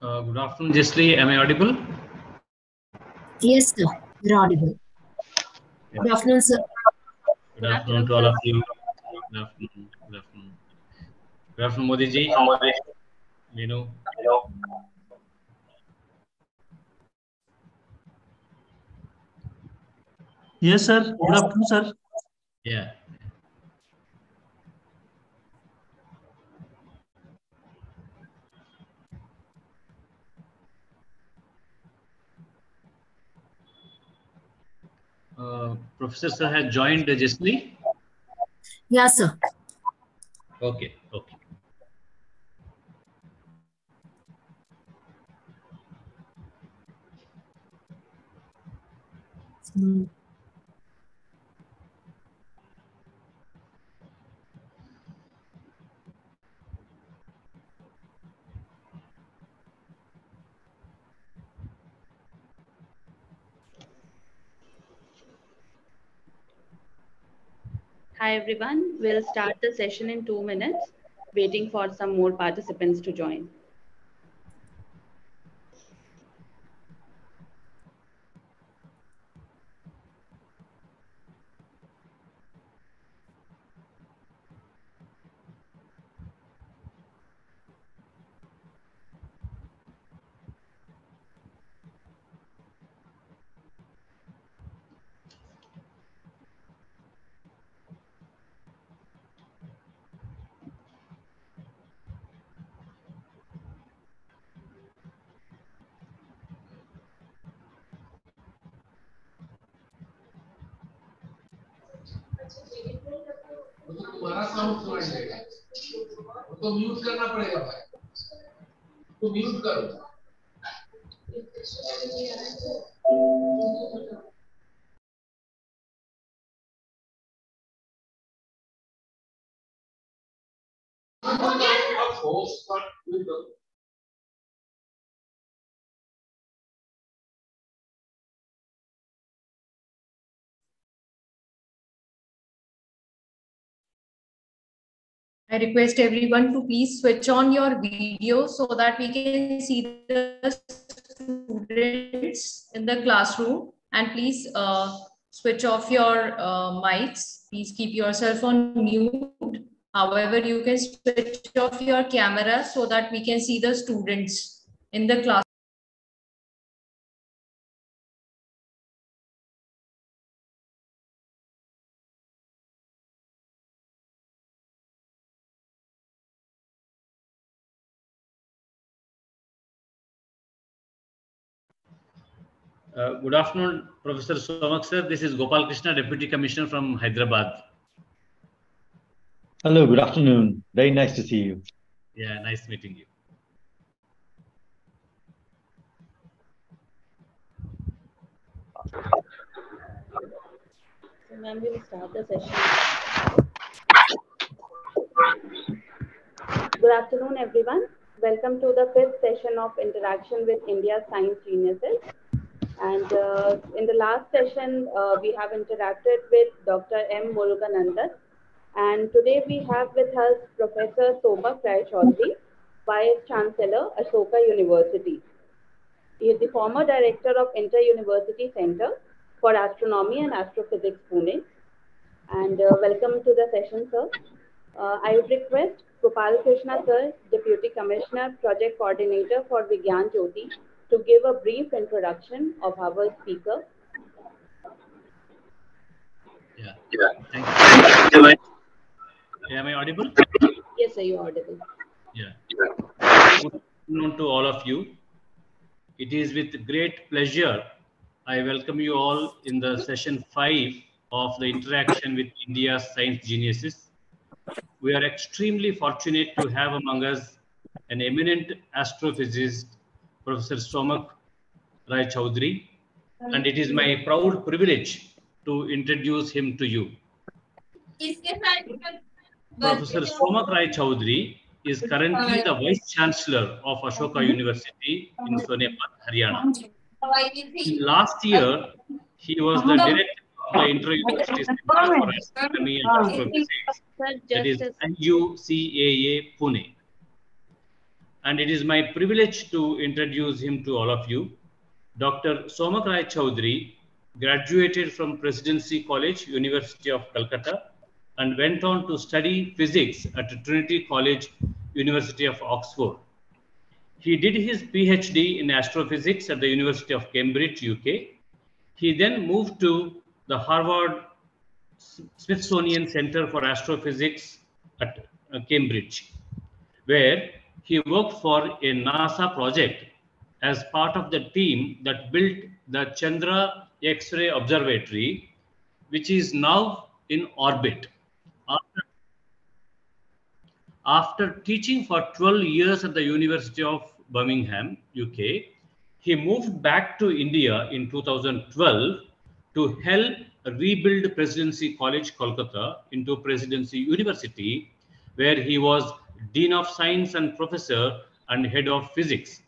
Uh, good afternoon, Jesli. Am I audible? Yes, sir. You're audible. Yeah. Good afternoon, sir. Good afternoon to all of you. Good afternoon. Good afternoon. Good afternoon, Modi ji. Vinu. Yes, sir. Good afternoon, sir. Yeah. Uh, Professor sir has joined Jesli. Yeah, sir. Okay. Okay. Hmm. Hi everyone, we'll start the session in two minutes, waiting for some more participants to join. I request everyone to please switch on your video so that we can see the students in the classroom and please uh, switch off your uh, mics. Please keep yourself on mute. However, you can switch off your camera so that we can see the students in the class. Uh, good afternoon, Professor Somak sir. This is Gopal Krishna, Deputy Commissioner from Hyderabad. Hello, good afternoon. Very nice to see you. Yeah, nice meeting you. So ma'am, we'll start the session. Good afternoon everyone. Welcome to the fifth session of Interaction with India's Science Geniuses. And uh, in the last session, uh, we have interacted with Dr. M. Muruganandan. And today we have with us Professor Somak Raychaudhury, Vice Chancellor, Ashoka University. He is the former director of Inter-University Center for Astronomy and Astrophysics, Pune. And uh, welcome to the session, sir. Uh, I would request Gopal Krishna, sir, Deputy Commissioner, Project Coordinator for Vigyan Jyoti, to give a brief introduction of our speaker. Yeah. yeah. Thank you. Am I audible? Yes, sir, you're audible. Yeah. Good afternoon to all of you. It is with great pleasure I welcome you all in the session five of the interaction with India's science geniuses. We are extremely fortunate to have among us an eminent astrophysicist, Professor Somak Raychaudhury, and it is my proud privilege to introduce him to you. Professor Somak Raychaudhury is currently the Vice Chancellor of Ashoka University in Sonepat, Haryana. In last year, he was the director of the Inter-University Center for Astronomy and Astrophysics, that is just Pune. And it is my privilege to introduce him to all of you. Dr. Somak Raychaudhury graduated from Presidency College, University of Calcutta, and went on to study physics at Trinity College, University of Oxford. He did his PhD in astrophysics at the University of Cambridge, UK. He then moved to the Harvard Smithsonian Center for Astrophysics at uh, Cambridge, where he worked for a NASA project as part of the team that built the Chandra X-ray Observatory, which is now in orbit. After, after teaching for 12 years at the University of Birmingham, UK, he moved back to India in 2012 to help rebuild Presidency College, Kolkata into Presidency University, where he was Dean of Science and Professor and Head of Physics.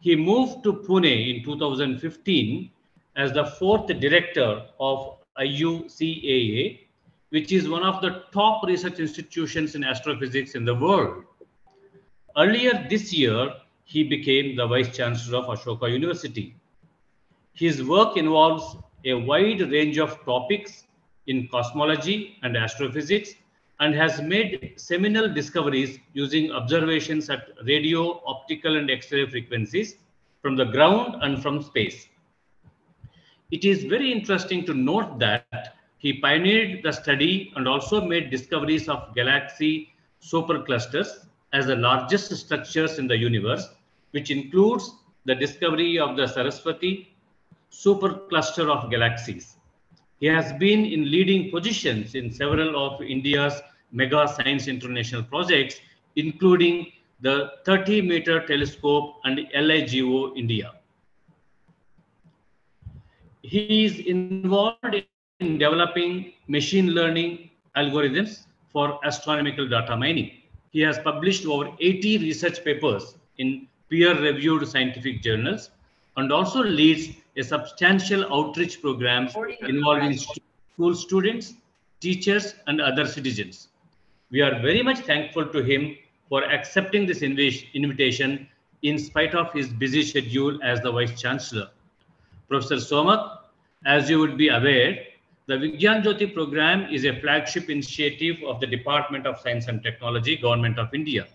He moved to Pune in 2015 as the fourth director of IUCAA, which is one of the top research institutions in astrophysics in the world. Earlier this year, he became the Vice Chancellor of Ashoka University. His work involves a wide range of topics in cosmology and astrophysics and has made seminal discoveries using observations at radio, optical, and X-ray frequencies from the ground and from space. It is very interesting to note that he pioneered the study and also made discoveries of galaxy superclusters as the largest structures in the universe, which includes the discovery of the Saraswati supercluster of galaxies. He has been in leading positions in several of India's mega science international projects, including the 30 meter telescope and LIGO India. He is involved in developing machine learning algorithms for astronomical data mining. He has published over 80 research papers in peer reviewed scientific journals and also leads a substantial outreach program involving school students, teachers, and other citizens. We are very much thankful to him for accepting this inv invitation in spite of his busy schedule as the Vice Chancellor. Professor Somak, as you would be aware, the Vigyan Jyoti program is a flagship initiative of the Department of Science and Technology, Government of India.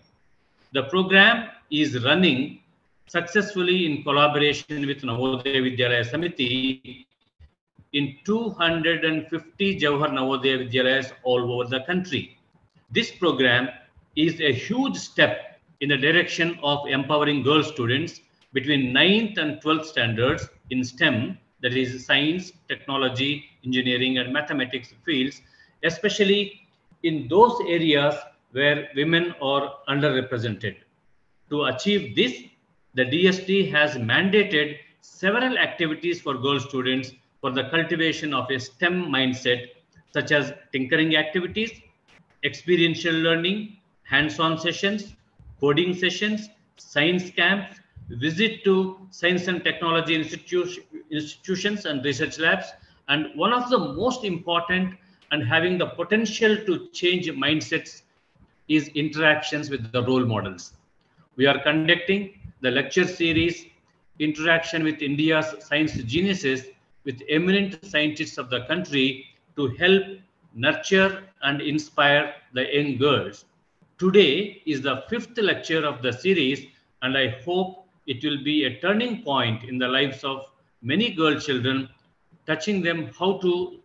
The program is running successfully in collaboration with Navodaya Vidyalaya Samiti in 250 Jawahar Navodaya Vidyalayas all over the country. This program is a huge step in the direction of empowering girl students between 9th and 12th standards in STEM, that is science, technology, engineering, and mathematics fields, especially in those areas where women are underrepresented. To achieve this, the DST has mandated several activities for girl students for the cultivation of a STEM mindset, such as tinkering activities, experiential learning, hands-on sessions, coding sessions, science camps, visit to science and technology institu institutions and research labs, and one of the most important and having the potential to change mindsets is interactions with the role models. We are conducting the lecture series, Interaction with India's Science Geniuses with eminent scientists of the country to help nurture and inspire the young girls. Today is the fifth lecture of the series, and I hope it will be a turning point in the lives of many girl children, touching them how to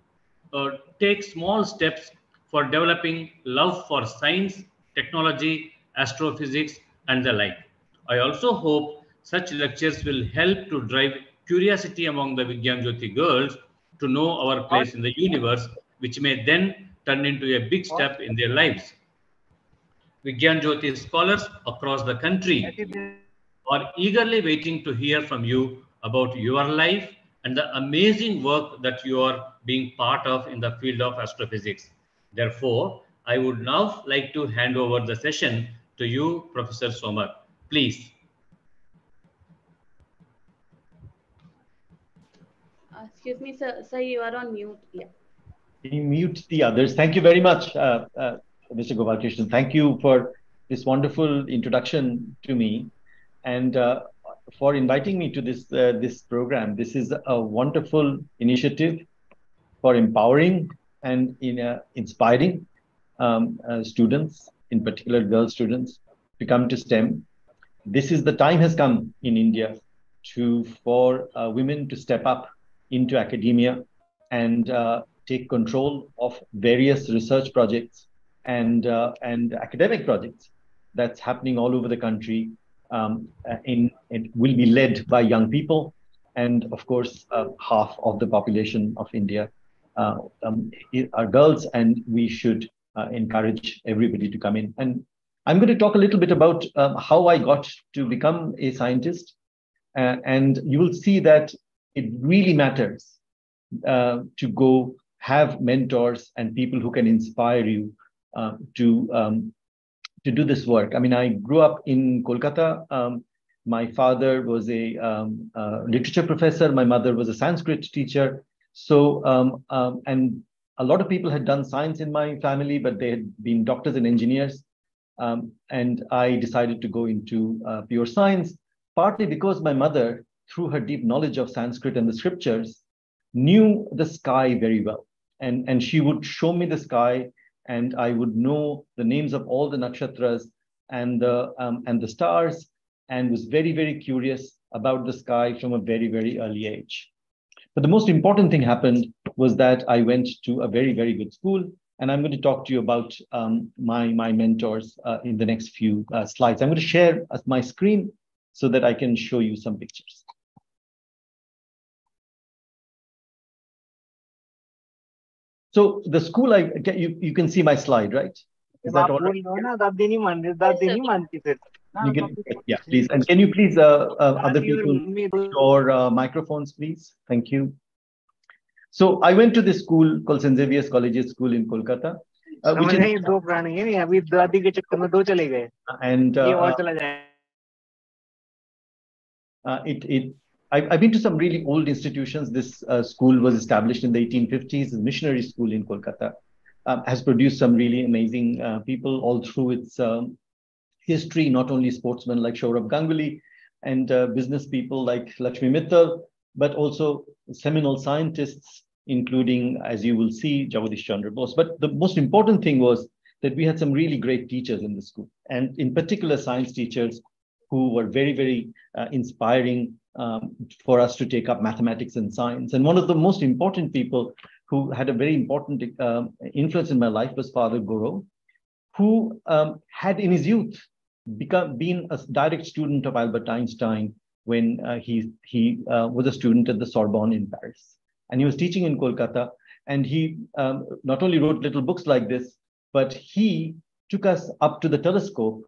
uh, take small steps for developing love for science, technology, astrophysics, and the like. I also hope such lectures will help to drive curiosity among the Vigyan Jyoti girls to know our place in the universe, which may then turn into a big step in their lives. Vigyan Jyoti scholars across the country are eagerly waiting to hear from you about your life and the amazing work that you are being part of in the field of astrophysics. Therefore, I would now like to hand over the session to you, Professor Somak. Please. Uh, excuse me, sir. Sir, you are on mute. Yeah. We mute the others. Thank you very much, uh, uh, Mr. Gopalkrishnan. Thank you for this wonderful introduction to me and uh, for inviting me to this, uh, this program. This is a wonderful initiative for empowering and in, uh, inspiring um, uh, students, in particular girl students, to come to STEM. This is the time has come in India to for uh, women to step up into academia and uh, take control of various research projects and uh, and academic projects that's happening all over the country. Um, in it will be led by young people, and of course, uh, half of the population of India uh, um, are girls, and we should uh, encourage everybody to come in. And I'm going to talk a little bit about um, how I got to become a scientist, uh, and you will see that it really matters uh, to go have mentors and people who can inspire you uh, to um, to do this work. I mean, I grew up in Kolkata. Um, my father was a um, uh, literature professor. My mother was a Sanskrit teacher. So, um, um, and a lot of people had done science in my family, but they had been doctors and engineers. Um, and I decided to go into uh, pure science, partly because my mother, through her deep knowledge of Sanskrit and the scriptures, knew the sky very well. And, and she would show me the sky and I would know the names of all the nakshatras and the um, and the stars, and was very very curious about the sky from a very very early age. But the most important thing happened was that I went to a very very good school, and I'm going to talk to you about um, my my mentors uh, in the next few uh, slides. I'm going to share uh, my screen so that I can show you some pictures. So the school, I you, you can see my slide, right? Is that all right? You can, yeah, please. And can you please, uh, uh, other people, your uh, microphones, please? Thank you. So I went to this school called St. Xavier's School in Kolkata. Uh, which is, ही दो प्राणी हैं and uh, uh, uh, it it I've, I've been to some really old institutions this uh, school was established in the 1850s a missionary school in Kolkata um, has produced some really amazing uh, people all through its um, history not only sportsmen like Sourav Ganguly and uh, business people like Lakshmi Mittal but also seminal scientists including, as you will see, Jagadish Chandra Bose. But the most important thing was that we had some really great teachers in the school, and in particular, science teachers who were very, very uh, inspiring um, for us to take up mathematics and science. And one of the most important people who had a very important um, influence in my life was Father Goro, who um, had in his youth become been a direct student of Albert Einstein when uh, he he uh, was a student at the Sorbonne in Paris, and he was teaching in Kolkata. And he um, not only wrote little books like this, but he took us up to the telescope.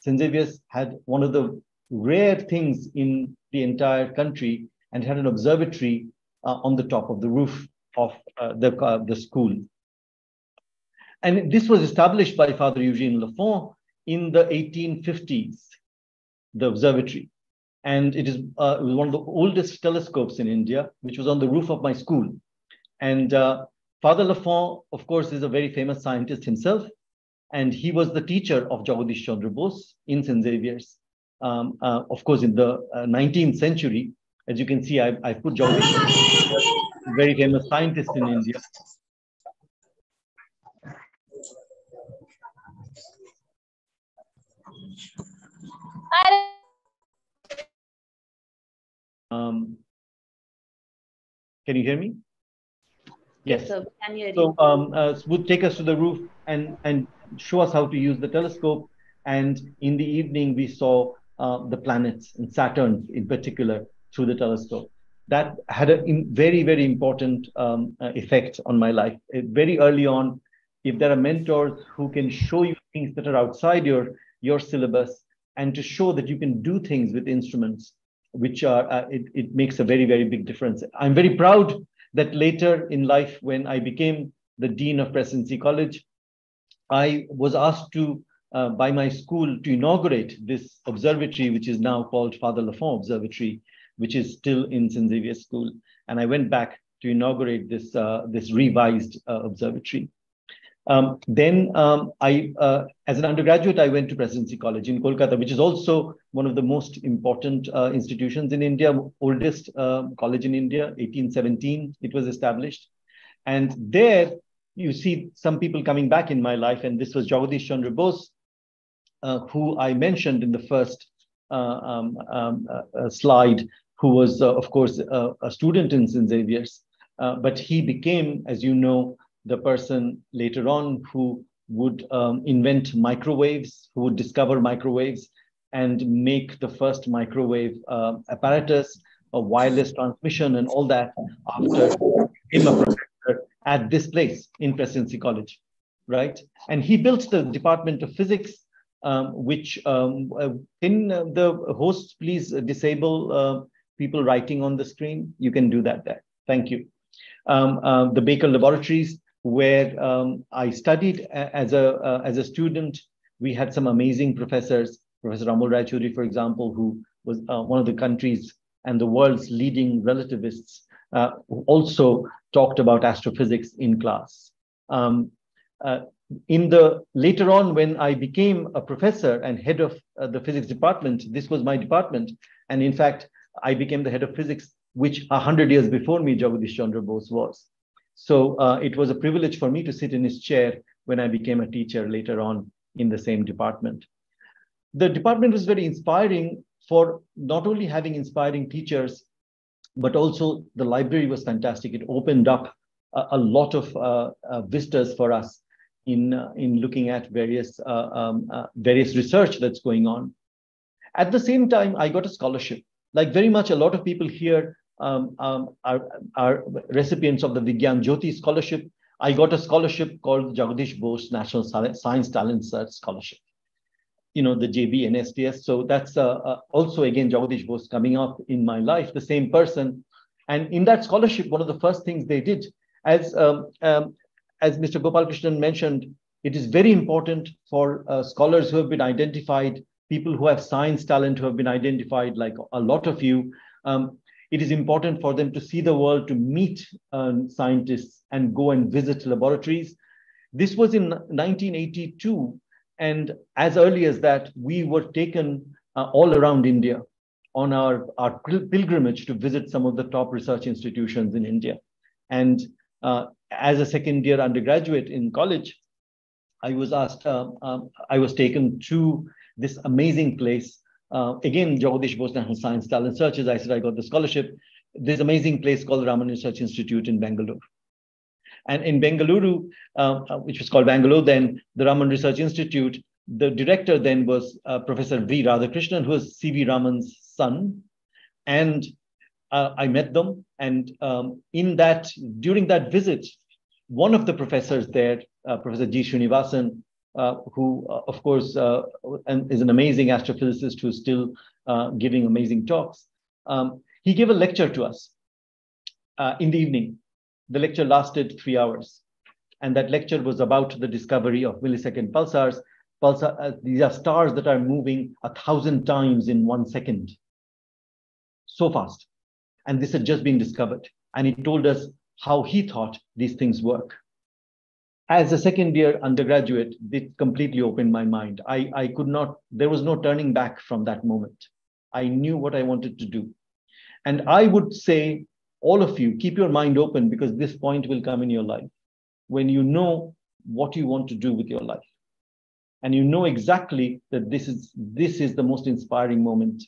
St. Xavier's had one of the rare things in the entire country and had an observatory uh, on the top of the roof of uh, the, uh, the school. And this was established by Father Eugene Lafont in the 1850s, the observatory. And it is uh, it one of the oldest telescopes in India, which was on the roof of my school. And uh, Father Lafont, of course, is a very famous scientist himself. And he was the teacher of Jagadish Chandra Bose in St. Xavier's um, uh, of course, in the uh, 19th century, as you can see, I, I put George, very famous scientist in India. Um, can you hear me? Yes. sir, we can you. So um, uh, would take us to the roof and and show us how to use the telescope. And in the evening, we saw uh, the planets and Saturn in particular through the telescope. That had a very, very important um, uh, effect on my life. Uh, very early on, if there are mentors who can show you things that are outside your, your syllabus and to show that you can do things with instruments, which are, uh, it, it makes a very, very big difference. I'm very proud that later in life, when I became the Dean of Presidency College, I was asked to uh, by my school to inaugurate this observatory, which is now called Father Lafont Observatory, which is still in St. Xavier's School. And I went back to inaugurate this, uh, this revised uh, observatory. Um, then um, I, uh, as an undergraduate, I went to Presidency College in Kolkata, which is also one of the most important uh, institutions in India, oldest uh, college in India, 1817 it was established. And there you see some people coming back in my life, and this was Jagadish Chandra Bose, uh, who I mentioned in the first uh, um, um, uh, slide, who was, of course, a student in St. Xavier's. but he became, as you know, the person later on who would um, invent microwaves, who would discover microwaves and make the first microwave uh, apparatus, a wireless transmission, and all that after him a professor at this place in Presidency College, right? And he built the Department of Physics, um, which um, uh, in uh, the host, please disable uh, people writing on the screen. You can do that there. Thank you. Um, uh, the Baker Laboratories, where um, I studied as a uh, as a student. We had some amazing professors, Professor Amal Raychaudhuri, for example, who was uh, one of the country's and the world's leading relativists, uh, who also talked about astrophysics in class. Um, uh, in the later on, when I became a professor and head of uh, the physics department, this was my department, and in fact, I became the head of physics, which hundred years before me, Jagadish Chandra Bose was. So uh, it was a privilege for me to sit in his chair when I became a teacher later on in the same department. The department was very inspiring for not only having inspiring teachers, but also the library was fantastic. It opened up a, a lot of uh, uh, vistas for us in, uh, in looking at various, uh, um, uh, various research that's going on. At the same time, I got a scholarship. Like very much a lot of people here um, um, are, are recipients of the Vigyan Jyoti Scholarship. I got a scholarship called Jagadish Bose National Science Talent Search Scholarship. You know, the JBNSTS. So that's uh, uh, also, again, Jagadish Bose coming up in my life, the same person. And in that scholarship, one of the first things they did, as, um, um as Mr. Gopal Krishnan mentioned, it is very important for uh, scholars who have been identified, people who have science talent who have been identified, like a lot of you, um, it is important for them to see the world, to meet um, scientists and go and visit laboratories. This was in 1982. And as early as that, we were taken uh, all around India on our, our pilgrimage to visit some of the top research institutions in India. And uh, as a second year undergraduate in college, I was asked, uh, um, I was taken to this amazing place uh, again, Jagadish Bose National Science Talent Searches. I said I got the scholarship. This amazing place called Raman Research Institute in Bangalore. And in Bengaluru, uh, uh, which was called Bangalore then, the Raman Research Institute, the director then was uh, Professor V. Radhakrishnan, who was C.V. Raman's son. And uh, I met them. And um, in that, during that visit, one of the professors there, uh, Professor G. Srinivasan, uh, who, uh, of course, uh, is an amazing astrophysicist who's still giving amazing talks. Um, he gave a lecture to us in the evening. The lecture lasted three hours. And that lecture was about the discovery of millisecond pulsars. Pulsar, uh, these are stars that are moving a thousand times in one second. So fast. And this had just been discovered. And he told us how he thought these things work as a second year undergraduate, it completely opened my mind. I, I could not, there was no turning back from that moment. I knew what I wanted to do. And I would say, all of you, keep your mind open because this point will come in your life when you know what you want to do with your life. And you know exactly that this is this is the most inspiring moment.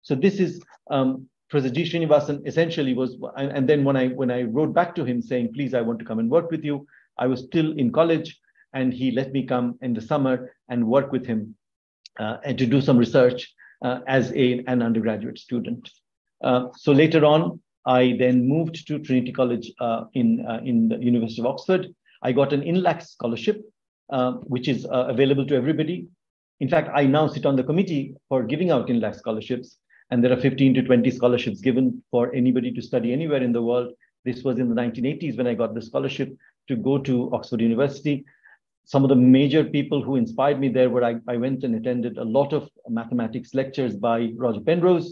So this is um, G. Srinivasan essentially was, and, and then when I when I wrote back to him saying, please, I want to come and work with you, I was still in college, and he let me come in the summer and work with him uh, and to do some research uh, as a, an undergraduate student. Uh, so later on, I then moved to Trinity College uh, in, uh, in the University of Oxford. I got an Inlaks scholarship, uh, which is available to everybody. In fact, I now sit on the committee for giving out Inlaks scholarships, and there are 15 to 20 scholarships given for anybody to study anywhere in the world. This was in the 1980s when I got the scholarship to go to Oxford University. Some of the major people who inspired me there were I, I went and attended a lot of mathematics lectures by Roger Penrose,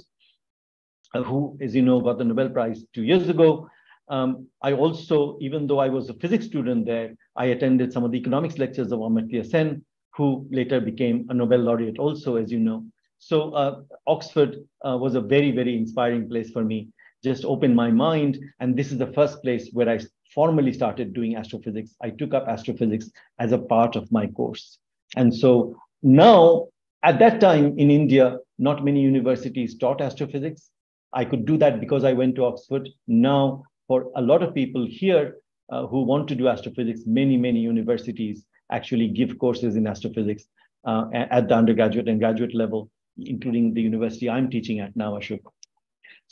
uh, who, as you know, got the Nobel Prize two years ago. Um, I also, even though I was a physics student there, I attended some of the economics lectures of Amartya Sen, who later became a Nobel laureate also, as you know. So uh, Oxford uh, was a very, very inspiring place for me, just opened my mind. And this is the first place where I formally started doing astrophysics. I took up astrophysics as a part of my course. And so now, at that time in India, not many universities taught astrophysics. I could do that because I went to Oxford. Now, for a lot of people here uh, who want to do astrophysics, many, many universities actually give courses in astrophysics uh, at the undergraduate and graduate level, including the university I'm teaching at now, Ashok.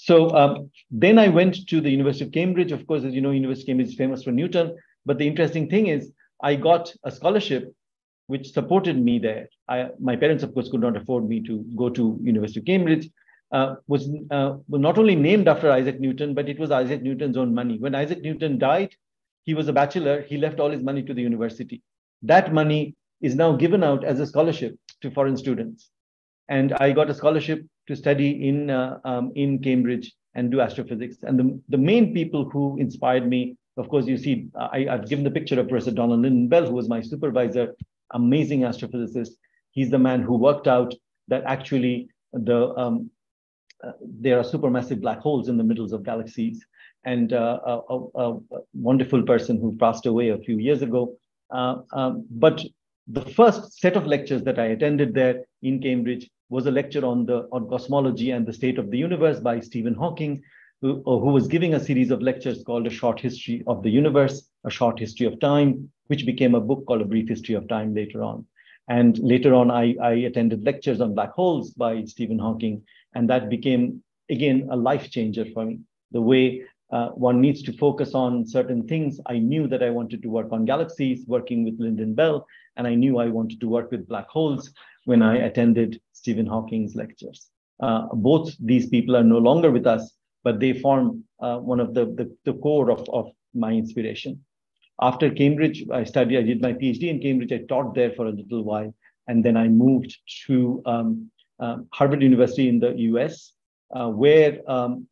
So um, then I went to the University of Cambridge. Of course, as you know, University of Cambridge is famous for Newton. But the interesting thing is I got a scholarship which supported me there. I, my parents, of course, could not afford me to go to University of Cambridge. Uh, was uh, not only named after Isaac Newton, but it was Isaac Newton's own money. When Isaac Newton died, he was a bachelor. He left all his money to the university. That money is now given out as a scholarship to foreign students. And I got a scholarship to study in, uh, um, in Cambridge and do astrophysics. And the, the main people who inspired me, of course, you see, I, have given the picture of Professor Donald Lynden Bell, who was my supervisor, amazing astrophysicist. He's the man who worked out that actually the um, uh, there are supermassive black holes in the middles of galaxies. And uh, a, a, a, wonderful person who passed away a few years ago. Uh, um, but the first set of lectures that I attended there in Cambridge was a lecture on the on cosmology and the state of the universe by Stephen Hawking, who, who was giving a series of lectures called A Short History of the Universe, A Short History of Time, which became a book called A Brief History of Time later on. And later on, I, I attended lectures on black holes by Stephen Hawking, and that became, again, a life changer for me. The way uh, one needs to focus on certain things. I knew that I wanted to work on galaxies, working with Lynden Bell, and I knew I wanted to work with black holes when I attended Stephen Hawking's lectures. Uh, both these people are no longer with us, but they form uh, one of the, the, the, core of, of my inspiration. After Cambridge, I studied, I did my PhD in Cambridge. I taught there for a little while. And then I moved to um, uh, Harvard University in the US, uh, where um,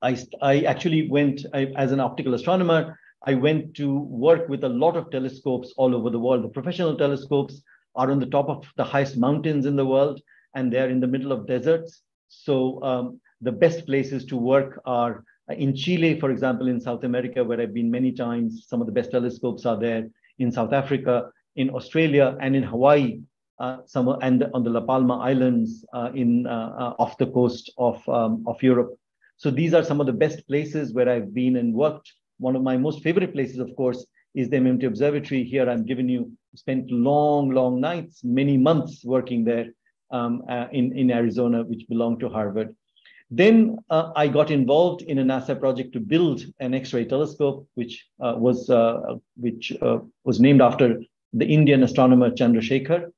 I, I actually went I, as an optical astronomer. I went to work with a lot of telescopes all over the world. The professional telescopes are on the top of the highest mountains in the world, and they're in the middle of deserts. So um, the best places to work are in Chile, for example, in South America, where I've been many times. Some of the best telescopes are there. In South Africa, in Australia, and in Hawaii, uh, some and on the La Palma Islands uh, in uh, uh, off the coast of um, of Europe. So these are some of the best places where I've been and worked. One of my most favorite places, of course, is the MMT Observatory. Here I'm giving you, spent long, long nights, many months working there um, uh, in, in Arizona, which belonged to Harvard. Then uh, I got involved in a NASA project to build an X-ray telescope, which uh, was uh, which uh, was named after the Indian astronomer Chandrasekhar,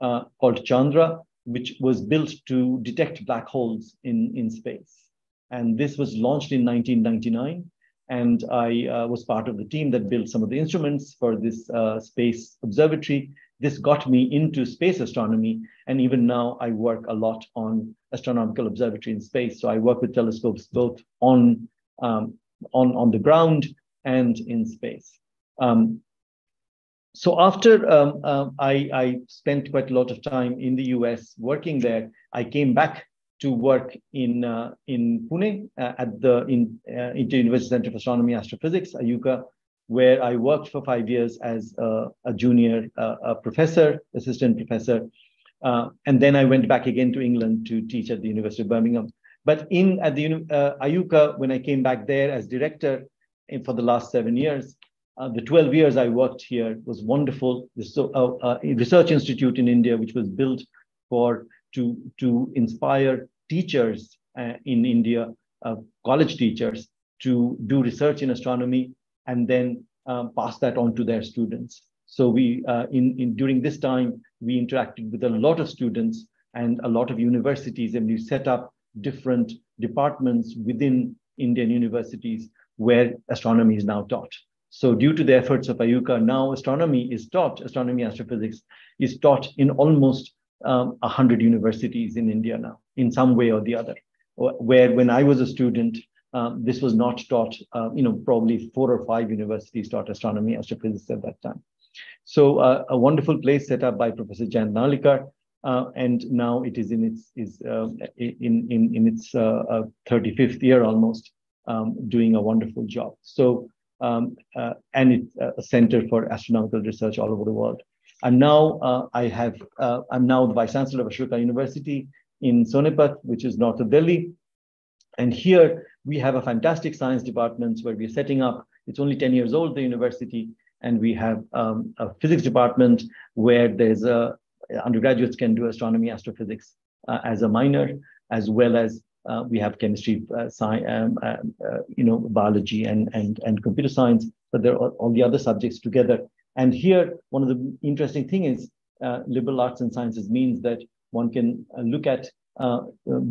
uh, called Chandra, which was built to detect black holes in, in space. And this was launched in 1999. And I uh, was part of the team that built some of the instruments for this uh, space observatory. This got me into space astronomy. And even now, I work a lot on astronomical observatory in space. So I work with telescopes both on, um, on, on the ground and in space. Um, so after um, uh, I, I, spent quite a lot of time in the US working there, I came back to work in uh, in Pune uh, at the in uh, Inter University Center for Astronomy Astrophysics, IUCAA, where I worked for five years as a, a junior uh, a professor, assistant professor, uh, and then I went back again to England to teach at the University of Birmingham. But in at the uh, IUCAA, when I came back there as director in, for the last seven years, uh, the 12 years I worked here was wonderful. This So, uh, uh, research institute in India, which was built for to, to inspire teachers uh, in India, uh, college teachers, to do research in astronomy and then um, pass that on to their students. So we, uh, in, in during this time, we interacted with a lot of students and a lot of universities, and we set up different departments within Indian universities where astronomy is now taught. So due to the efforts of IUCAA, now astronomy is taught, astronomy astrophysics is taught in almost um, 100 universities in India now, in some way or the other. Where when I was a student, um, this was not taught, uh, you know, probably four or five universities taught astronomy, astrophysics at that time. So uh, a wonderful place set up by Professor Jayant Narlikar, uh, and now it is in its is uh, in in in its 35th uh, year almost, um, doing a wonderful job. So um, uh, and it's a center for astronomical research all over the world. And now I have I'm now the vice chancellor of Ashoka University in Sonipat, which is north of Delhi. And here we have a fantastic science department where we're setting up. It's only 10 years old, the university, and we have um, a physics department where there's a undergraduates can do astronomy, astrophysics uh, as a minor, as well as uh, we have chemistry, uh, science, um, uh, uh, you know, biology and, and, and computer science, but there are all the other subjects together. And here, one of the interesting thing is uh, liberal arts and sciences means that one can look at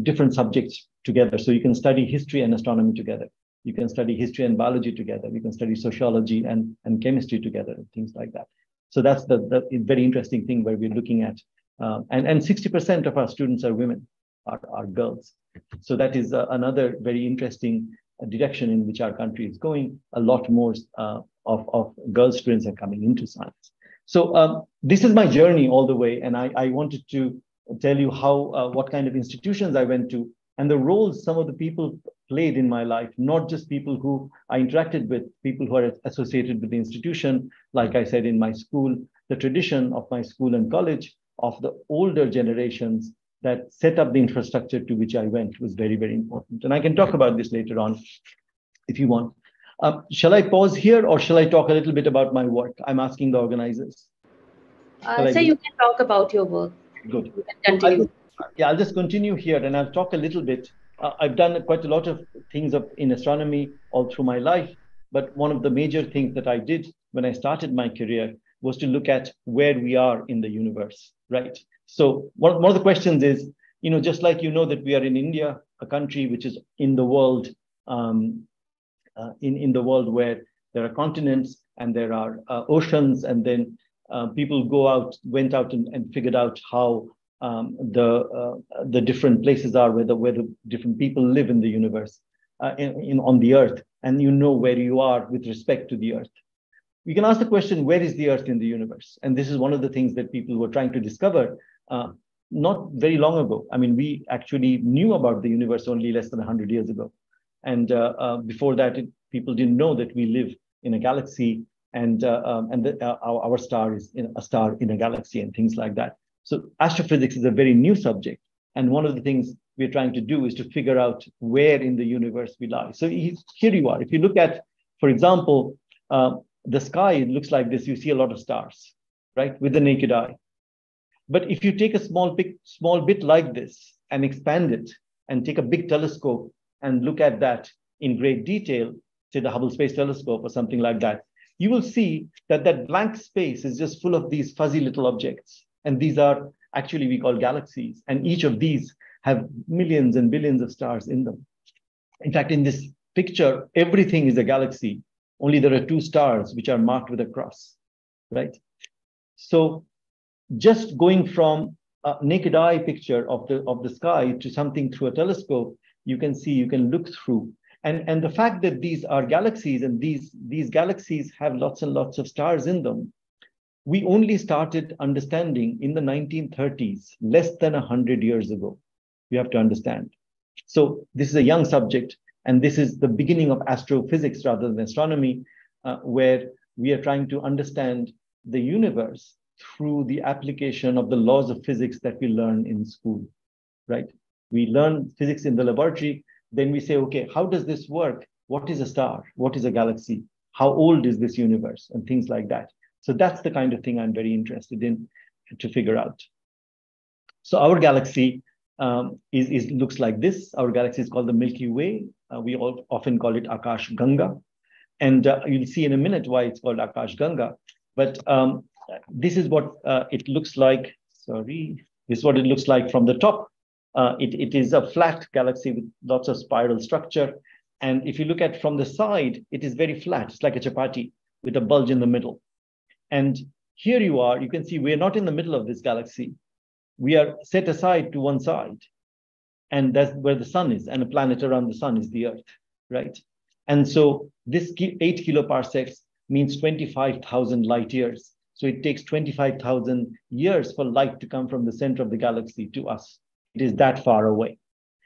different subjects together. So you can study history and astronomy together. You can study history and biology together. You can study sociology and, and chemistry together things like that. So that's the, the very interesting thing where we're looking at. Um, and, and 60% of our students are women, are, are girls. So that is uh, another very interesting uh, direction in which our country is going. A lot more uh, of, of girl students are coming into science. So um, this is my journey all the way. And I, I wanted to tell you how, uh, what kind of institutions I went to and the roles some of the people played in my life, not just people who I interacted with, people who are associated with the institution, like I said in my school, the tradition of my school and college of the older generations that set up the infrastructure to which I went was very, very important. And I can talk about this later on if you want. Um, shall I pause here or shall I talk a little bit about my work? I'm asking the organizers. Uh, so you can talk about your work. Good. You. I'll, yeah, I'll just continue here and I'll talk a little bit uh, I've done quite a lot of things of, in astronomy all through my life. But one of the major things that I did when I started my career was to look at where we are in the universe, right? So one, one of the questions is, you know, just like you know that we are in India, a country which is in the world, um, in, in the world where there are continents and there are uh, oceans, and then uh, people go out, went out and, and figured out how um, the uh, the different places are where the where the different people live in the universe uh, in, in on the earth and you know where you are with respect to the earth. We can ask the question where is the earth in the universe? And this is one of the things that people were trying to discover uh, not very long ago. I mean we actually knew about the universe only less than 100 years ago and uh, uh, before that it, people didn't know that we live in a galaxy and uh, um, and the, our, our star is a star in a galaxy and things like that so astrophysics is a very new subject. And one of the things we're trying to do is to figure out where in the universe we lie. So here you are. If you look at, for example, uh, the sky, it looks like this. You see a lot of stars, right, with the naked eye. But if you take a small bit, small bit like this and expand it and take a big telescope and look at that in great detail, say the Hubble Space Telescope or something like that, you will see that that blank space is just full of these fuzzy little objects. And these are actually we call galaxies. And each of these have millions and billions of stars in them. In fact, in this picture, everything is a galaxy. Only there are two stars which are marked with a cross, right? So just going from a naked eye picture of the, of the sky to something through a telescope, you can see, you can look through. And, and the fact that these are galaxies and these, these galaxies have lots and lots of stars in them we only started understanding in the 1930s, less than 100 years ago. You have to understand. So this is a young subject, and this is the beginning of astrophysics rather than astronomy, uh, where we are trying to understand the universe through the application of the laws of physics that we learn in school, right? We learn physics in the laboratory, then we say, okay, how does this work? What is a star? What is a galaxy? How old is this universe? And things like that. So that's the kind of thing I'm very interested in to figure out. So our galaxy um, is, is, looks like this. Our galaxy is called the Milky Way. Uh, we all often call it Akash Ganga. And uh, you'll see in a minute why it's called Akash Ganga. But um, this is what uh, it looks like. Sorry, this is what it looks like from the top. Uh, it, it is a flat galaxy with lots of spiral structure. And if you look at from the side, it is very flat. It's like a chapati with a bulge in the middle. And here you are, you can see we're not in the middle of this galaxy. We are set aside to one side. And that's where the sun is, and a planet around the sun is the Earth. right? And so this eight kiloparsecs means 25,000 light years. So it takes 25,000 years for light to come from the center of the galaxy to us. It is that far away,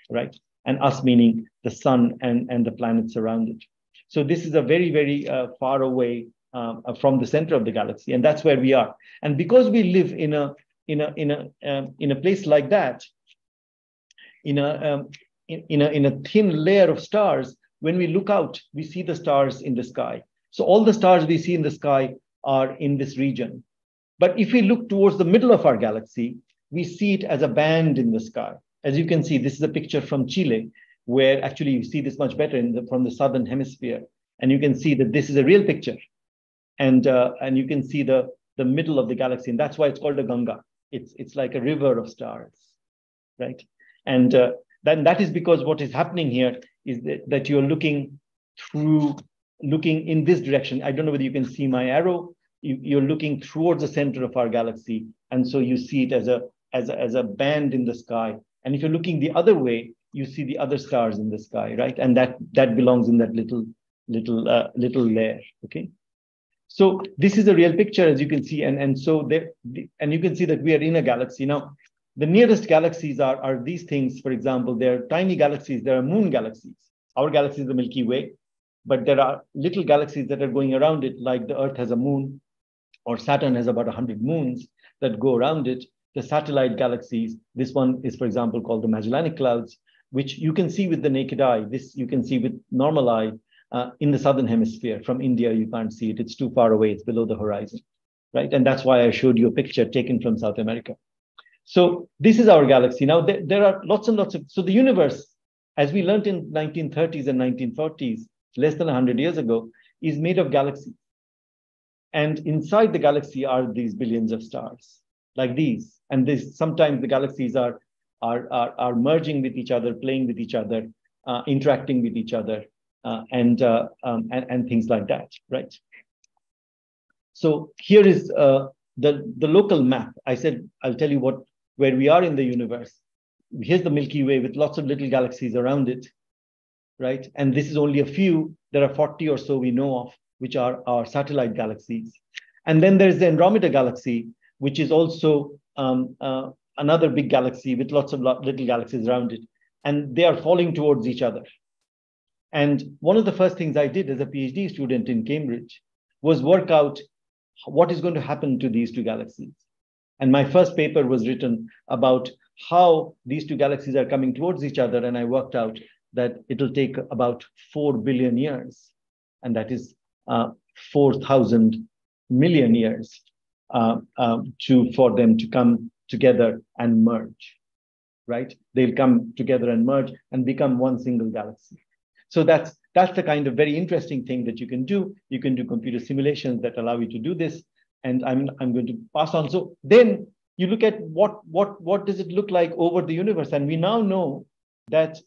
right? And us meaning the sun and, and the planets around it. So this is a very, very uh, far away um, uh, from the center of the galaxy, and that's where we are. And because we live in a in a in a um, in a place like that, in a um, in, in a in a thin layer of stars, when we look out, we see the stars in the sky. So all the stars we see in the sky are in this region. But if we look towards the middle of our galaxy, we see it as a band in the sky. As you can see, this is a picture from Chile, where actually you see this much better the, from the southern hemisphere. And you can see that this is a real picture. And, uh, and you can see the, the middle of the galaxy. And that's why it's called a Ganga. It's, it's like a river of stars, right? And uh, then that is because what is happening here is that, that you're looking through, looking in this direction. I don't know whether you can see my arrow. You, you're looking towards the center of our galaxy. And so you see it as a, as a, as a band in the sky. And if you're looking the other way, you see the other stars in the sky, right? And that that belongs in that little little uh, little layer. Okay. So this is a real picture, as you can see, and and so there, and you can see that we are in a galaxy now. The nearest galaxies are are these things. For example, they're tiny galaxies. There are moon galaxies. Our galaxy is the Milky Way, but there are little galaxies that are going around it, like the Earth has a moon, or Saturn has about 100 moons that go around it. The satellite galaxies, this one is, for example, called the Magellanic Clouds which you can see with the naked eye. This you can see with normal eye uh, in the southern hemisphere. From India, you can't see it. It's too far away. It's below the horizon, right? And that's why I showed you a picture taken from South America. So this is our galaxy. Now there, there are lots and lots of. So the universe, as we learned in 1930s and 1940s, less than 100 years ago, is made of galaxies. And inside the galaxy are these billions of stars, like these. And this sometimes the galaxies are are, are, are merging with each other, playing with each other, uh, interacting with each other, uh, and, uh, um, and, and things like that, right? So here is uh, the, the local map. I said, I'll tell you what where we are in the universe. Here's the Milky Way with lots of little galaxies around it, right? And this is only a few. There are 40 or so we know of, which are our satellite galaxies. And then there's the Andromeda galaxy, which is also um, uh, another big galaxy with lots of little galaxies around it, and they are falling towards each other. And one of the first things I did as a PhD student in Cambridge was work out what is going to happen to these two galaxies. And my first paper was written about how these two galaxies are coming towards each other. And I worked out that it'll take about 4 billion years. And that is uh, 4,000 million years uh, um, to, for them to come together and merge, right? They'll come together and merge and become one single galaxy. So that's that's the kind of very interesting thing that you can do. You can do computer simulations that allow you to do this. And I'm I'm going to pass on. So then you look at what what what does it look like over the universe? And we now know that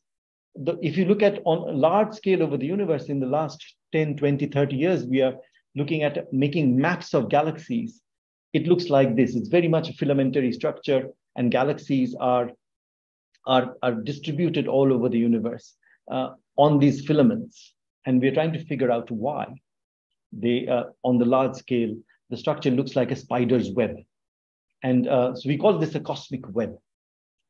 the, if you look at on a large scale over the universe in the last 10, 20, 30 years, we are looking at making maps of galaxies it looks like this. It's very much a filamentary structure, and galaxies are, are, are distributed all over the universe uh, on these filaments. And we're trying to figure out why. They, uh, on the large scale, the structure looks like a spider's web. And uh, so we call this a cosmic web.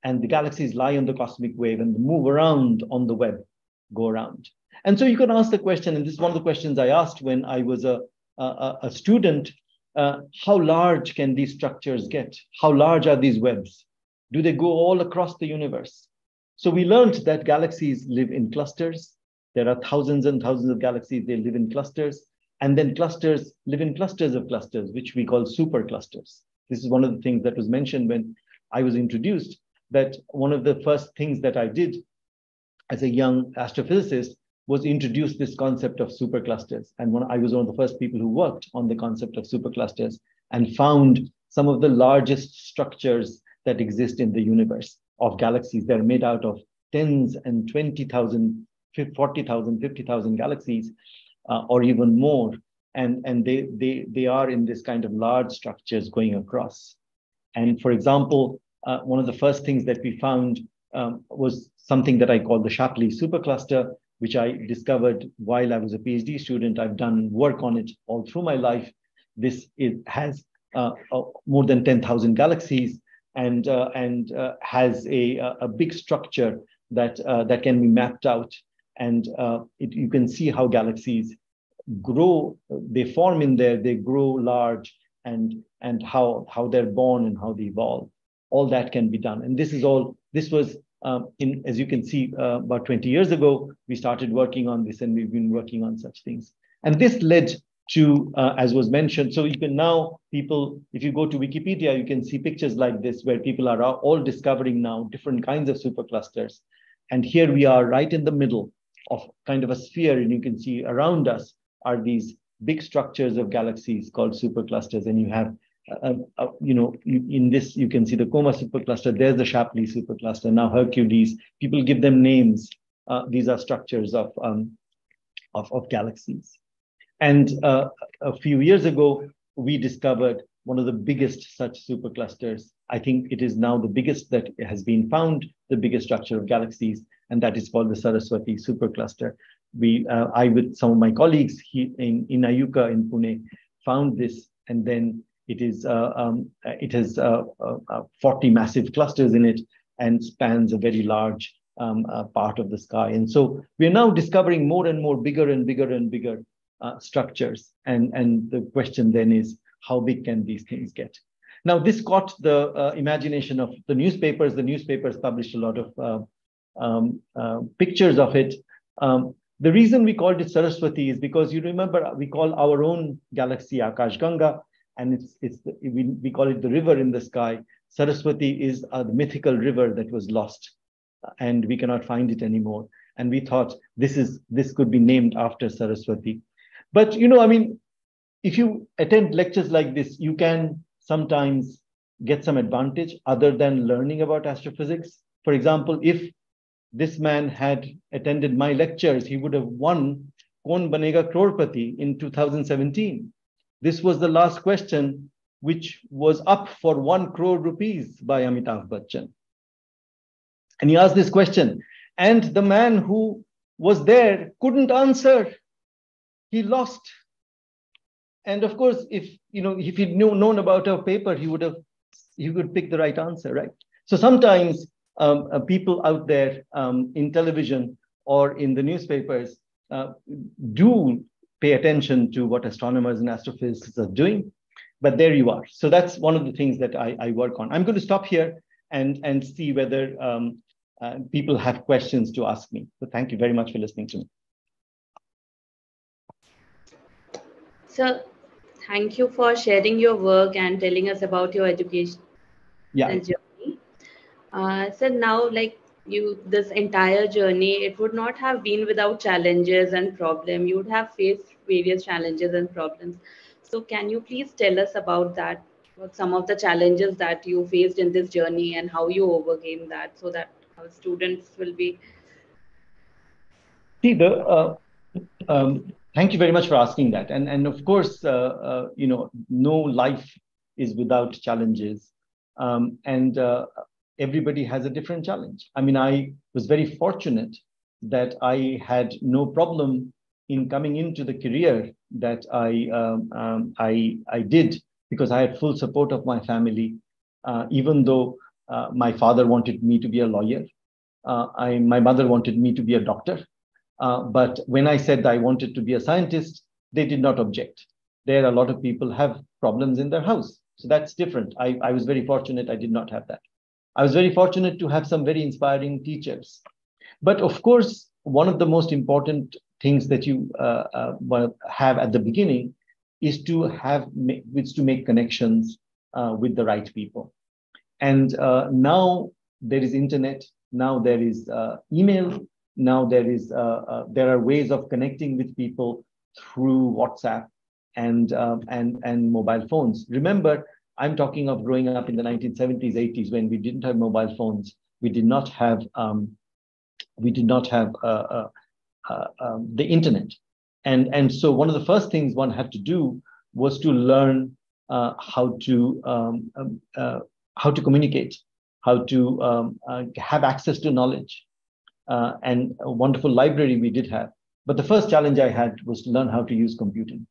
And the galaxies lie on the cosmic web and move around on the web, go around. And so you can ask the question, and this is one of the questions I asked when I was a, a, a student uh, how large can these structures get? How large are these webs? Do they go all across the universe? So we learned that galaxies live in clusters. There are thousands and thousands of galaxies, they live in clusters. And then clusters live in clusters of clusters, which we call superclusters. This is one of the things that was mentioned when I was introduced, that one of the first things that I did as a young astrophysicist was introduced this concept of superclusters. And when I was one of the first people who worked on the concept of superclusters and found some of the largest structures that exist in the universe of galaxies. They're made out of tens and 20,000, 40,000, 50,000 galaxies, uh, or even more. And, and they, they, they are in this kind of large structures going across. And for example, uh, one of the first things that we found um, was something that I call the Shapley supercluster, which I discovered while I was a PhD student. I've done work on it all through my life. This is, has uh, uh, more than 10,000 galaxies and, uh, and uh, has a, a big structure that, uh, that can be mapped out. And uh, it, you can see how galaxies grow, they form in there, they grow large, and, and how, how they're born and how they evolve. All that can be done. And this is all, this was um, in, as you can see, uh, about 20 years ago, we started working on this and we've been working on such things. And this led to, uh, as was mentioned, so you can now, people, if you go to Wikipedia, you can see pictures like this where people are all discovering now different kinds of superclusters. And here we are right in the middle of kind of a sphere, and you can see around us are these big structures of galaxies called superclusters, and you have uh, uh, you know, in this, you can see the Coma supercluster. There's the Shapley supercluster. Now Hercules. People give them names. Uh, these are structures of, um, of, of, galaxies. And uh, a few years ago, we discovered one of the biggest such superclusters. I think it is now the biggest that has been found, the biggest structure of galaxies, and that is called the Saraswati supercluster. We, uh, I, with some of my colleagues he, in, in IUCAA in Pune, found this and then it is uh, um, it has uh, uh, 40 massive clusters in it and spans a very large um, part of the sky. And so we're now discovering more and more bigger and bigger and bigger structures. And, and the question then is, how big can these things get? Now, this caught the uh, imagination of the newspapers. The newspapers published a lot of uh, um, uh, pictures of it. Um, the reason we called it Saraswati is because you remember we call our own galaxy Akash Ganga, and it's it's the, we, we call it the river in the sky. Saraswati is a mythical river that was lost, and we cannot find it anymore. And we thought this is this could be named after Saraswati. But you know, I mean, if you attend lectures like this, you can sometimes get some advantage other than learning about astrophysics. For example, if this man had attended my lectures, he would have won Kaun Banega Crorepati in 2017 this was the last question, which was up for one crore rupees by Amitabh Bachchan. And he asked this question, and the man who was there couldn't answer. He lost. And of course, if you know, if he'd knew, known about our paper, he would have he would pick the right answer, right? So sometimes um, uh, people out there um, in television or in the newspapers uh, do pay attention to what astronomers and astrophysicists are doing. But there you are. So that's one of the things that I, I work on. I'm going to stop here and, and see whether um, uh, people have questions to ask me. So thank you very much for listening to me. So thank you for sharing your work and telling us about your education yeah. journey. Uh, so now, like you this entire journey it would not have been without challenges and problem you would have faced various challenges and problems. So can you please tell us about that? What some of the challenges that you faced in this journey and how you overcame that so that our students will be see the uh, um, thank you very much for asking that and and of course uh, uh, you know no life is without challenges um, and uh, everybody has a different challenge i mean i was very fortunate that i had no problem in coming into the career that I, um, um, I, I did because I had full support of my family, uh, even though uh, my father wanted me to be a lawyer. Uh, I, my mother wanted me to be a doctor. Uh, but when I said I wanted to be a scientist, they did not object. There, are a lot of people have problems in their house. So that's different. I, I was very fortunate I did not have that. I was very fortunate to have some very inspiring teachers. But of course, one of the most important things that you uh, uh, have at the beginning is to have is to make connections uh, with the right people. And uh, now there is internet. Now there is uh, email. Now there is uh, there are ways of connecting with people through WhatsApp and and and mobile phones. Remember, I'm talking of growing up in the 1970s, 80s when we didn't have mobile phones. We did not have um, we did not have uh, um, the internet. And, and so one of the first things one had to do was to learn uh, how to um, um uh, how to communicate, how to um, uh, have access to knowledge. uh, and a wonderful library we did have. But the first challenge I had was to learn how to use computing.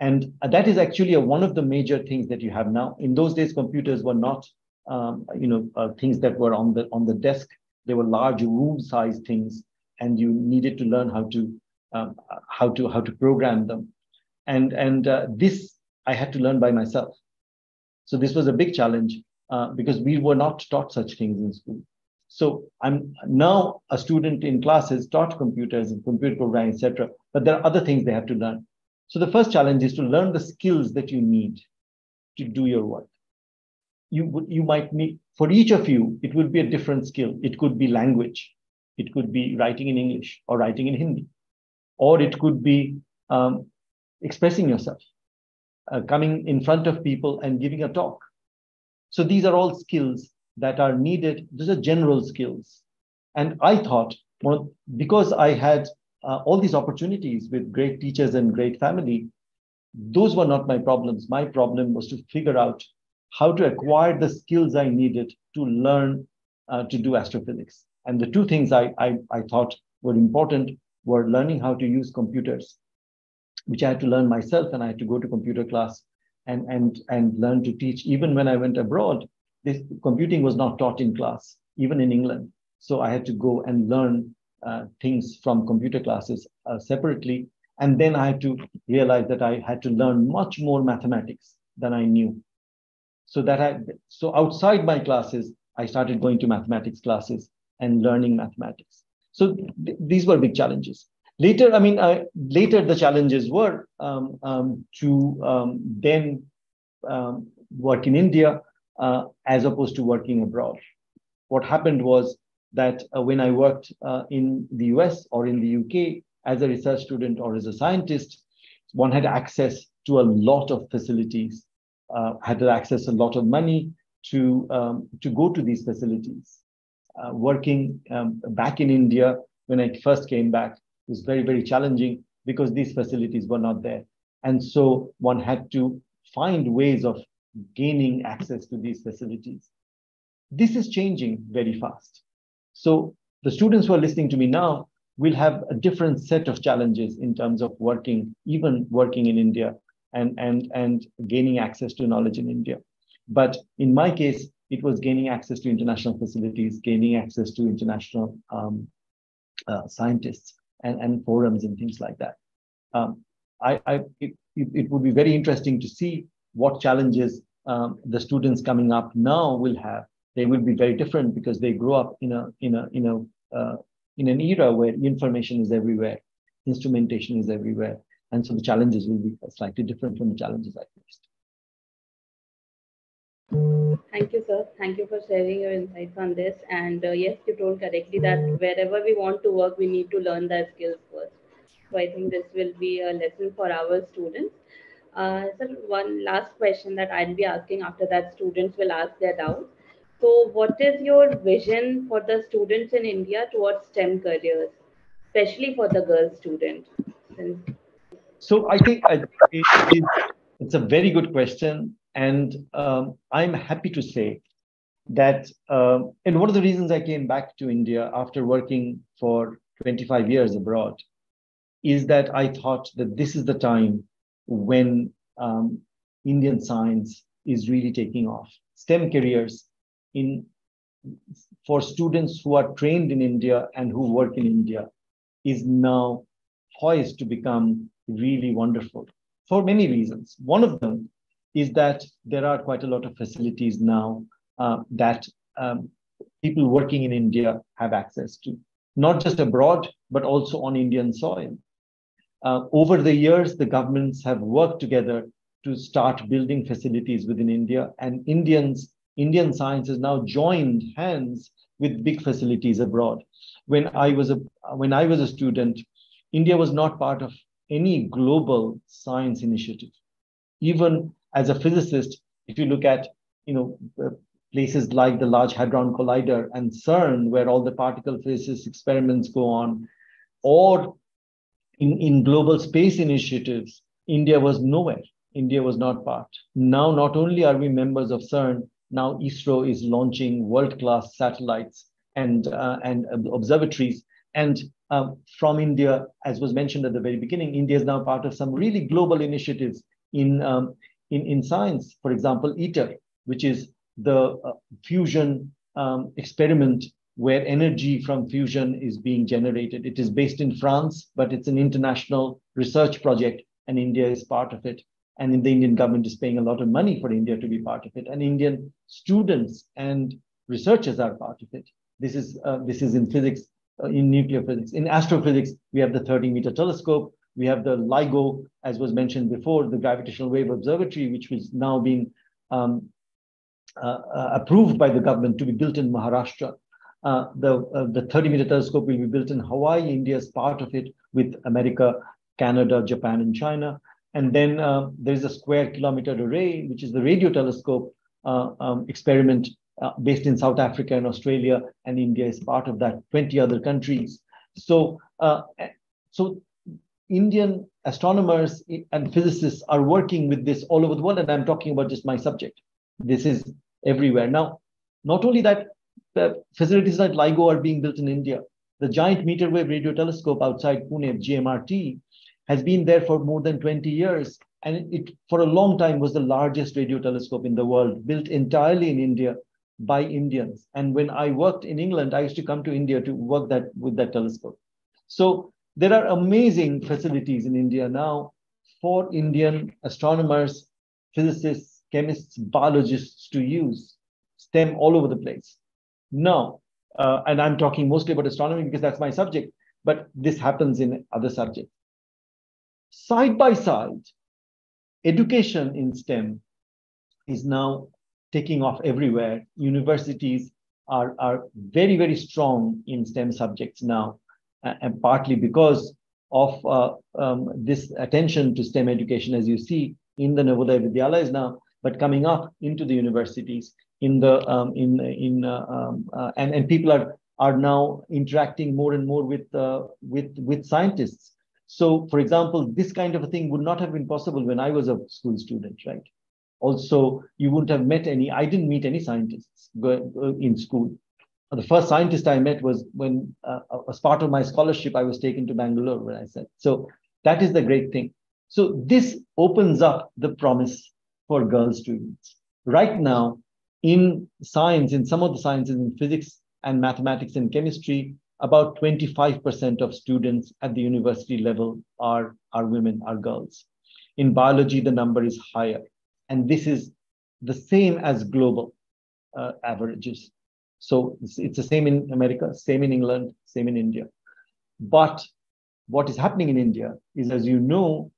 And that is actually a, one of the major things that you have now. In those days, computers were not, um, you know, uh, things that were on the on the desk. They were large room-sized things, and you needed to learn how to um, how to how to program them. And and uh, this I had to learn by myself. So this was a big challenge uh, because we were not taught such things in school. So I'm now a student in classes taught computers and computer programming, etc. But there are other things they have to learn. So the first challenge is to learn the skills that you need to do your work. You you might need for each of you, it would be a different skill. It could be language, it could be writing in English or writing in Hindi, or it could be um, expressing yourself, uh, coming in front of people and giving a talk. So these are all skills that are needed. These are general skills. And I thought, well, because I had uh, all these opportunities with great teachers and great family, those were not my problems. My problem was to figure out how to acquire the skills I needed to learn uh, to do astrophysics. And the two things I, I, I thought were important were learning how to use computers, which I had to learn myself, and I had to go to computer class and, and, and learn to teach. Even when I went abroad, this computing was not taught in class, even in England. So I had to go and learn things from computer classes uh, separately. And then I had to realize that I had to learn much more mathematics than I knew. So that I, so outside my classes, I started going to mathematics classes and learning mathematics. So th- these were big challenges. Later, I mean, uh, later the challenges were um, um, to um, then um, work in India uh, as opposed to working abroad. What happened was that uh, when I worked uh, in the US or in the UK as a research student or as a scientist, one had access to a lot of facilities, uh, had access a lot of money to, um, to go to these facilities. Uh, working um, back in India, when I first came back, was very, very challenging because these facilities were not there. And so one had to find ways of gaining access to these facilities. This is changing very fast. So the students who are listening to me now will have a different set of challenges in terms of working, even working in India and, and, and gaining access to knowledge in India. But in my case, it was gaining access to international facilities, gaining access to international um, uh, scientists and, and forums and things like that. Um, I, I it, it, would be very interesting to see what challenges um, the students coming up now will have. They will be very different because they grew up in a in a in a uh, in an era where information is everywhere, instrumentation is everywhere, and so the challenges will be slightly different from the challenges I faced. Thank you, sir. Thank you for sharing your insights on this. And uh, yes, you told correctly that wherever we want to work, we need to learn the skills first. So I think this will be a lesson for our students. Uh, sir, one last question that I'll be asking after that students will ask their doubts. So what is your vision for the students in India towards STEM careers, especially for the girl student? So I think it's a very good question. And um, I'm happy to say that, um, and one of the reasons I came back to India after working for 25 years abroad is that I thought that this is the time when um, Indian science is really taking off. STEM careers in for students who are trained in India and who work in India is now poised to become really wonderful for many reasons. One of them is that there are quite a lot of facilities now uh, that um, people working in India have access to, not just abroad, but also on Indian soil. Uh, over the years, the governments have worked together to start building facilities within India, and Indians, Indian science has now joined hands with big facilities abroad. When I was a when I was a student, India was not part of any global science initiative. Even as a physicist, if you look at you know uh, places like the Large Hadron Collider and CERN, where all the particle physics experiments go on, or in, in global space initiatives, India was nowhere. India was not part. Now, not only are we members of CERN, now ISRO is launching world class satellites and, uh, and observatories. And um, from India, as was mentioned at the very beginning, India is now part of some really global initiatives in, um, in, in science. For example, ITER, which is the uh, fusion um, experiment where energy from fusion is being generated. It is based in France, but it's an international research project, and India is part of it. And in the Indian government is paying a lot of money for India to be part of it. And Indian students and researchers are part of it. This is uh, this is in physics, uh, in nuclear physics. In astrophysics, we have the 30 meter telescope. We have the LIGO, as was mentioned before, the gravitational wave observatory, which was now being um, uh, uh approved by the government to be built in Maharashtra. Uh, the uh, the 30 meter telescope will be built in Hawaii. India is part of it with America, Canada, Japan, and China. And then uh, there's a square kilometer array, which is the radio telescope uh, um, experiment uh, based in South Africa and Australia, and India is part of that, 20 other countries. So, uh, so Indian astronomers and physicists are working with this all over the world, and I'm talking about just my subject. This is everywhere. Now, not only that, the facilities like LIGO are being built in India. The giant meter wave radio telescope outside Pune, GMRT, has been there for more than 20 years. And it, for a long time, was the largest radio telescope in the world, built entirely in India by Indians. And when I worked in England, I used to come to India to work that with that telescope. So there are amazing facilities in India now for Indian astronomers, physicists, chemists, biologists to use STEM all over the place. Now, uh, and I'm talking mostly about astronomy because that's my subject, but this happens in other subjects. Side by side, education in STEM is now taking off everywhere. Universities are, are very, very strong in STEM subjects now, and partly because of uh, um, this attention to STEM education, as you see in the Navodaya Vidyalayas now, but coming up into the universities in the um, in in uh, um, uh, and and people are are now interacting more and more with uh, with with scientists. So, for example, this kind of a thing would not have been possible when I was a school student, right? Also, you wouldn't have met any, I didn't meet any scientists in school. The first scientist I met was when, uh, as part of my scholarship, I was taken to Bangalore, when I said. So that is the great thing. So this opens up the promise for girl students. Right now, in science, in some of the sciences, in physics and mathematics and chemistry, about 25% of students at the university level are, are women, are girls. In biology, the number is higher. And this is the same as global uh, averages. So it's, it's, the same in America, same in England, same in India. But what is happening in India is, as you know,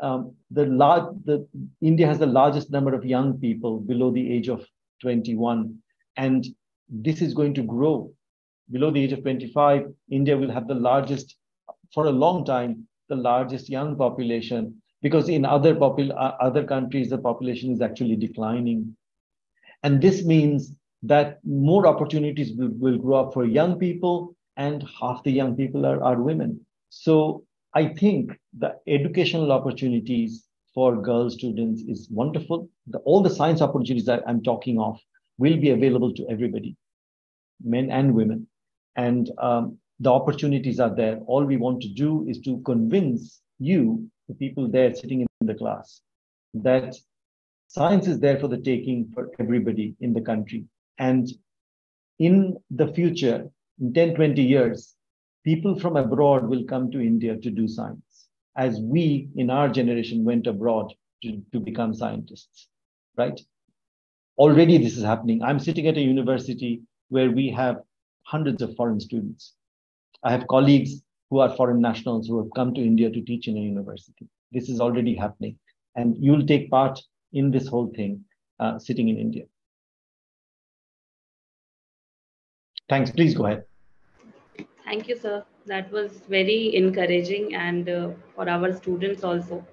um, the large, the India has the largest number of young people below the age of 21, and this is going to grow. Below the age of 25, India will have the largest, for a long time, the largest young population because in other popul- uh, other countries the population is actually declining. And this means that more opportunities will, will grow up for young people and half the young people are, are women. So i think the educational opportunities for girl students is wonderful. The, all the science opportunities that i'm talking of will be available to everybody men and women and um, the opportunities are there all we want to do is to convince you the people there sitting in the class that science is there for the taking for everybody in the country. And in the future, in 10, 20 years, people from abroad will come to India to do science, as we in our generation went abroad to, to become scientists, right? Already this is happening. I'm sitting at a university where we have hundreds of foreign students. I have colleagues who are foreign nationals who have come to India to teach in a university. This is already happening. And you'll take part in this whole thing uh, sitting in India. Thanks. Please go ahead. Thank you, sir. That was very encouraging and uh, for our students also.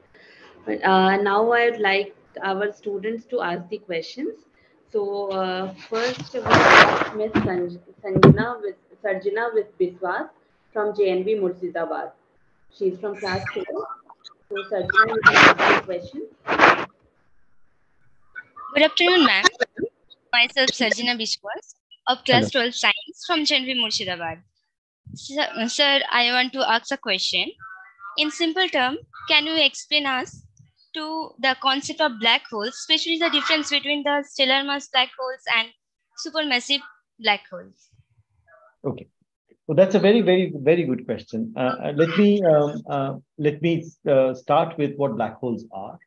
But uh, now I would like our students to ask the questions. So uh, first we have Ms. Sanjana with Sarjana with Biswas from JNV Murshidabad. She's from class 2. So, Sajjana, you can ask the question. Good afternoon, ma'am. Myself, Sarjana Biswas of class 12 science from JNV Murshidabad. Sir, sir, I want to ask a question. In simple term, can you explain us to the concept of black holes, especially the difference between the stellar mass black holes and supermassive black holes? Okay. Well, that's a very, very, very good question. Uh, uh let me um, uh, let me uh, start with what black holes are.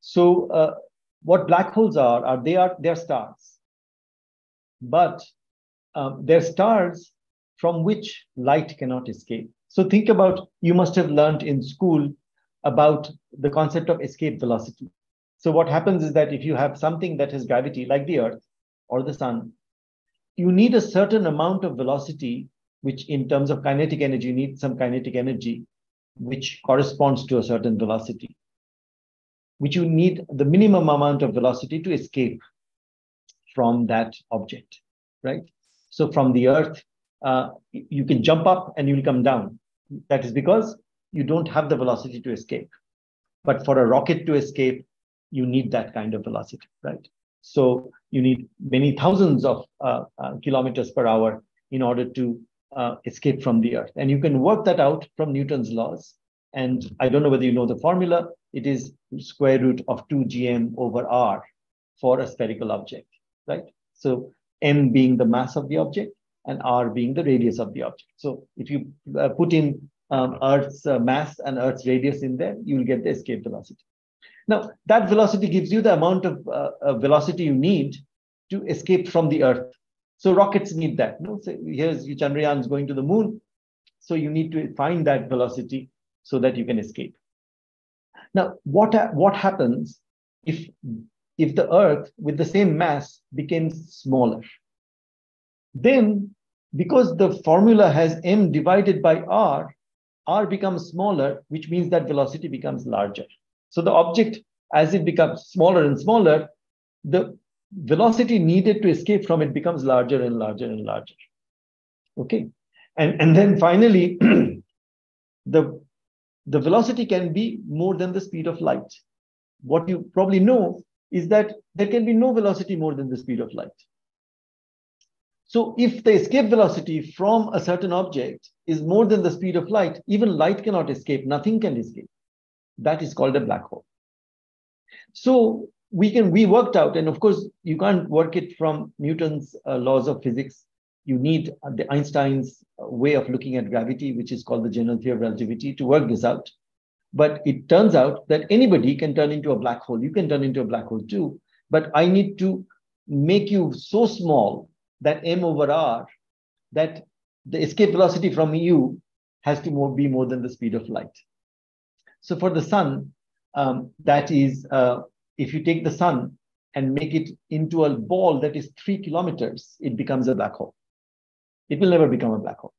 So, uh, what black holes are are they are they're stars, but um, they're stars from which light cannot escape. So think about you must have learned in school about the concept of escape velocity. So what happens is that if you have something that has gravity like the Earth or the Sun, you need a certain amount of velocity, which in terms of kinetic energy, you need some kinetic energy, which corresponds to a certain velocity, which you need the minimum amount of velocity to escape from that object, right? So from the Earth, uh, you can jump up and you'll come down. That is because you don't have the velocity to escape. But for a rocket to escape, you need that kind of velocity, right? So you need many thousands of uh, uh, kilometers per hour in order to uh, escape from the Earth. And you can work that out from Newton's laws. And I don't know whether you know the formula. It is square root of 2 gm over r for a spherical object, right? So m being the mass of the object and r being the radius of the object. So if you uh, put in um, Earth's uh, mass and Earth's radius in there, you will get the escape velocity. Now, that velocity gives you the amount of uh, velocity you need to escape from the Earth. So rockets need that. No? So here's Chandrayaan going to the moon. So you need to find that velocity so that you can escape. Now, what, what happens if, if the Earth with the same mass becomes smaller? Then, because the formula has m divided by r, r becomes smaller, which means that velocity becomes larger. So the object, as it becomes smaller and smaller, the velocity needed to escape from it becomes larger and larger and larger. Okay. And, and then finally, the, the velocity can be more than the speed of light. What you probably know is that there can be no velocity more than the speed of light. So if the escape velocity from a certain object is more than the speed of light, even light cannot escape, nothing can escape. That is called a black hole. So we can, we worked out, and of course, you can't work it from Newton's uh, laws of physics. You need uh, the Einstein's uh, way of looking at gravity, which is called the general theory of relativity, to work this out. But it turns out that anybody can turn into a black hole. You can turn into a black hole too. But I need to make you so small that m over r, that the escape velocity from u has to more, be more than the speed of light. So for the sun, um, that is, uh, if you take the sun and make it into a ball that is three kilometers, it becomes a black hole. It will never become a black hole.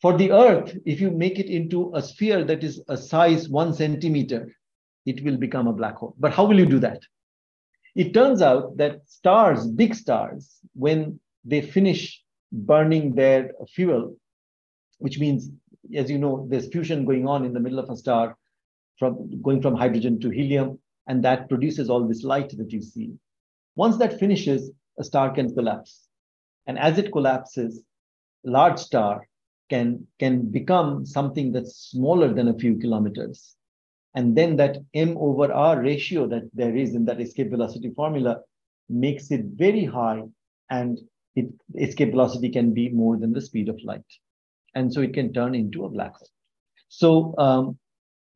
For the earth, if you make it into a sphere that is a size one centimeter, it will become a black hole. But how will you do that? It turns out that stars, big stars, when they finish burning their fuel, which means, as you know, there's fusion going on in the middle of a star, from going from hydrogen to helium, and that produces all this light that you see. Once that finishes, a star can collapse. And as it collapses, large star can, can become something that's smaller than a few kilometers. And then that m over r ratio that there is in that escape velocity formula makes it very high and it, escape velocity can be more than the speed of light. And so it can turn into a black hole. So um,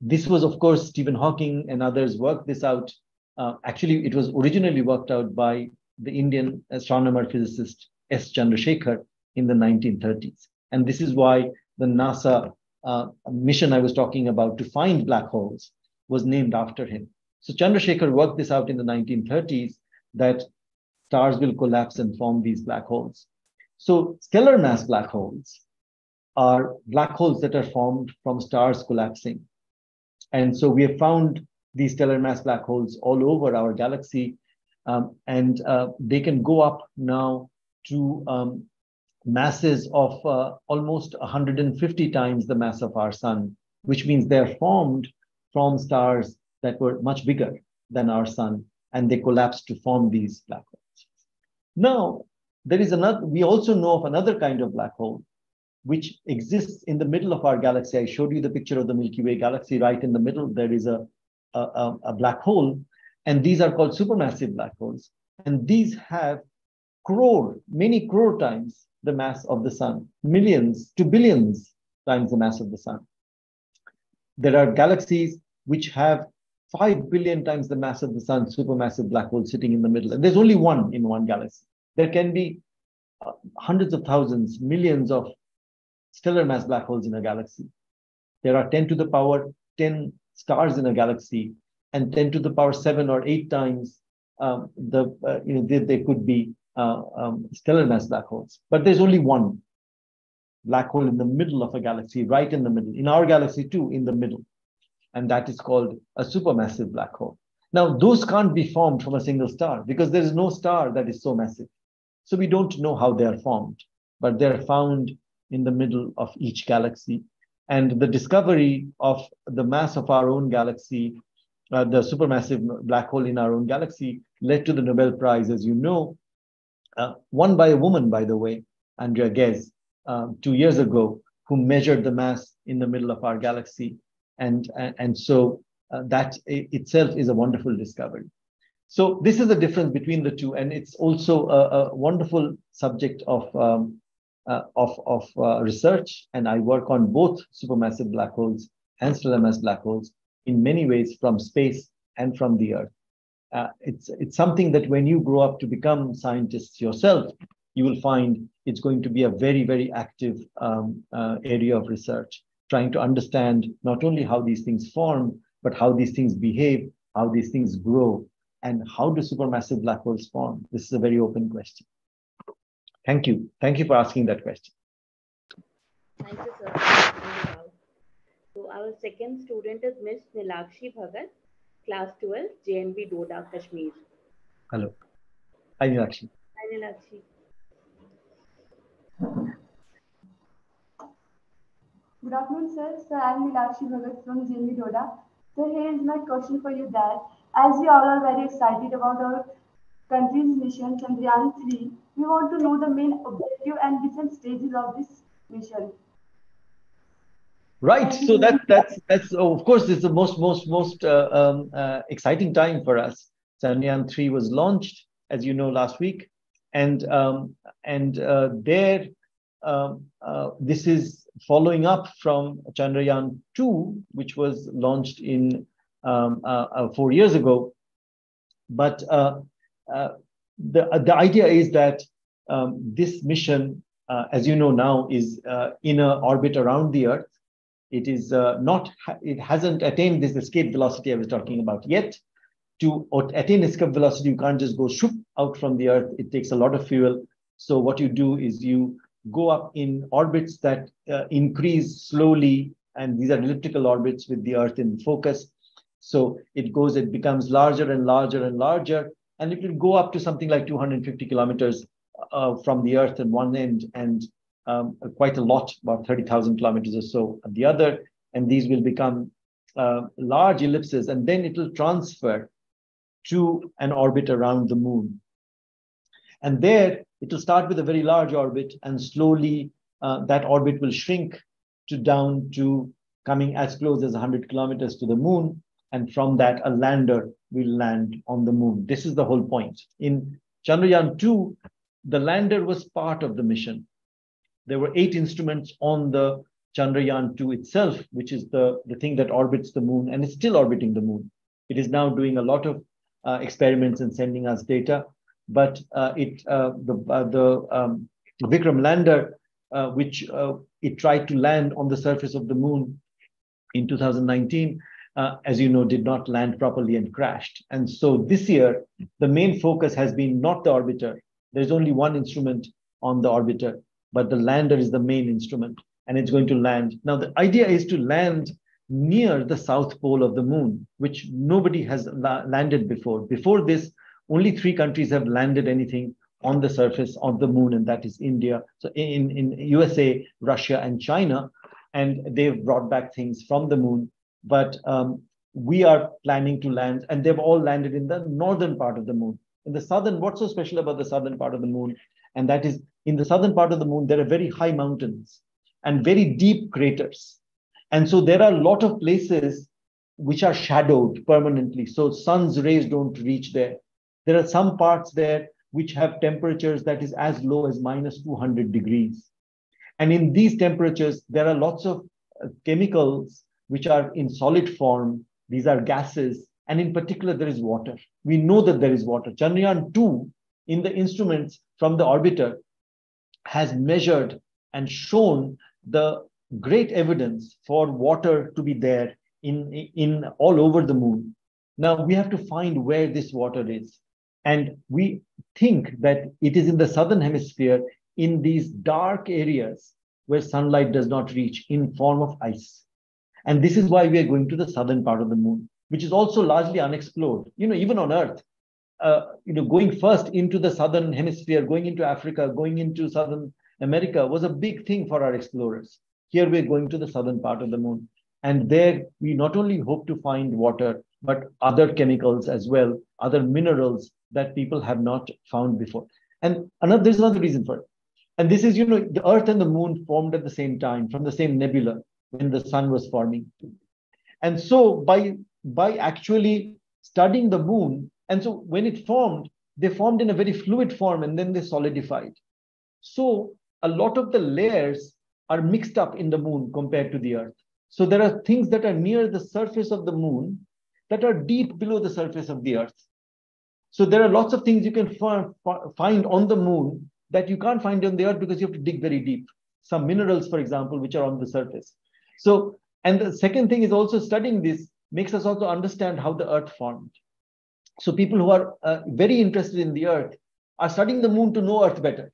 this was, of course, Stephen Hawking and others worked this out. Uh, actually, it was originally worked out by the Indian astronomer physicist S. Chandrasekhar in the 1930s. And this is why the NASA uh, mission I was talking about to find black holes was named after him. So Chandrasekhar worked this out in the 1930s that stars will collapse and form these black holes. So stellar mass black holes are black holes that are formed from stars collapsing. And so we have found these stellar mass black holes all over our galaxy. Um, and uh, they can go up now to um, masses of uh, almost 150 times the mass of our sun, which means they're formed from stars that were much bigger than our sun, and they collapsed to form these black holes. Now, there is another, we also know of another kind of black hole, which exists in the middle of our galaxy. I showed you the picture of the Milky Way galaxy. Right in the middle, there is a, a, a black hole. And these are called supermassive black holes. And these have crore, many crore times the mass of the sun, millions to billions times the mass of the sun. There are galaxies which have 5 billion times the mass of the sun, supermassive black hole sitting in the middle. And there's only one in one galaxy. There can be uh, hundreds of thousands, millions of stellar mass black holes in a galaxy. There are 10 to the power 10 stars in a galaxy, and 10 to the power 7 or 8 times um, the, uh, you know, they, they could be uh, um, stellar mass black holes. But there's only one black hole in the middle of a galaxy, right in the middle. In our galaxy, too, in the middle. And that is called a supermassive black hole. Now, those can't be formed from a single star because there is no star that is so massive. So we don't know how they are formed, but they're found in the middle of each galaxy. And the discovery of the mass of our own galaxy, uh, the supermassive black hole in our own galaxy, led to the Nobel Prize, as you know, uh, won by a woman, by the way, Andrea Ghez, um, two years ago, who measured the mass in the middle of our galaxy. And, and, and so uh, that itself is a wonderful discovery. So this is the difference between the two, and it's also a, a wonderful subject of um, uh, of, of uh, research. And I work on both supermassive black holes and stellar mass black holes in many ways from space and from the Earth. Uh, it's it's something that when you grow up to become scientists yourself, you will find it's going to be a very very active um, uh, area of research, trying to understand not only how these things form, but how these things behave, how these things grow, and how do supermassive black holes form. This is a very open question. Thank you. Thank you for asking that question. Thank you, sir. So our second student is Miss Nilakshi Bhagat, class 12, JNV Doda, Kashmir. Hello. Hi, Nilakshi. Hi, Nilakshi. Good afternoon, sir. Sir, I'm Nilakshi Bhagat from JNV Doda. So here is my question for you that as we all are very excited about our country's mission Chandrayaan 3, we want to know the main objective and different stages of this mission. Right. So that that's that's oh, of course it's the most most most uh, um, uh, exciting time for us. Chandrayaan three was launched, as you know, last week, and um, and uh, there um, uh, this is following up from Chandrayaan two, which was launched in um, uh, uh, four years ago. But the, the idea is that um, this mission, as you know now, is in an orbit around the Earth. It is uh, not, it hasn't attained this escape velocity I was talking about yet. To attain escape velocity, you can't just go shoop out from the Earth. It takes a lot of fuel. So what you do is you go up in orbits that uh, increase slowly, and these are elliptical orbits with the Earth in focus. So it goes, it becomes larger and larger and larger and it will go up to something like 250 kilometers uh, from the Earth at one end and um, quite a lot, about 30,000 kilometers or so at the other. And these will become uh, large ellipses, and then it will transfer to an orbit around the moon. And there, it will start with a very large orbit, and slowly uh, that orbit will shrink to down to coming as close as 100 kilometers to the moon. And from that, a lander will land on the moon. This is the whole point. In Chandrayaan 2, the lander was part of the mission. There were eight instruments on the Chandrayaan 2 itself, which is the, the thing that orbits the moon and is still orbiting the moon. It is now doing a lot of uh, experiments and sending us data. But uh, it uh, the, uh, the um, Vikram lander, uh, which uh, it tried to land on the surface of the moon in 2019, uh, as you know, did not land properly and crashed. And so this year, the main focus has been not the orbiter. There's only one instrument on the orbiter, but the lander is the main instrument and it's going to land. Now, the idea is to land near the south pole of the moon, which nobody has la landed before. Before this, only three countries have landed anything on the surface of the moon, and that is India. So in, in USA, Russia, and China. And they've brought back things from the moon but um, we are planning to land, and they've all landed in the northern part of the moon. In the southern, what's so special about the southern part of the moon? And that is in the southern part of the moon, there are very high mountains and very deep craters. And so there are a lot of places which are shadowed permanently. So sun's rays don't reach there. There are some parts there which have temperatures that is as low as minus 200 degrees. And in these temperatures, there are lots of uh, chemicals which are in solid form. These are gases. And in particular, there is water. We know that there is water. Chandrayaan 2, in the instruments from the orbiter, has measured and shown the great evidence for water to be there in, in all over the moon. Now we have to find where this water is. And we think that it is in the southern hemisphere in these dark areas where sunlight does not reach in form of ice. And this is why we are going to the southern part of the moon, which is also largely unexplored. You know, even on Earth, uh, you know, going first into the southern hemisphere, going into Africa, going into southern America was a big thing for our explorers. Here we're going to the southern part of the moon. And there we not only hope to find water, but other chemicals as well, other minerals that people have not found before. And another, there's another reason for it. And this is, you know, the Earth and the Moon formed at the same time from the same nebula when the sun was forming. And so by, by actually studying the moon, and so when it formed, they formed in a very fluid form and then they solidified. So a lot of the layers are mixed up in the moon compared to the Earth. So there are things that are near the surface of the moon that are deep below the surface of the Earth. So there are lots of things you can find on the moon that you can't find on the Earth because you have to dig very deep. Some minerals, for example, which are on the surface. So, and the second thing is also studying this makes us also understand how the Earth formed. So people who are uh, very interested in the Earth are studying the moon to know Earth better.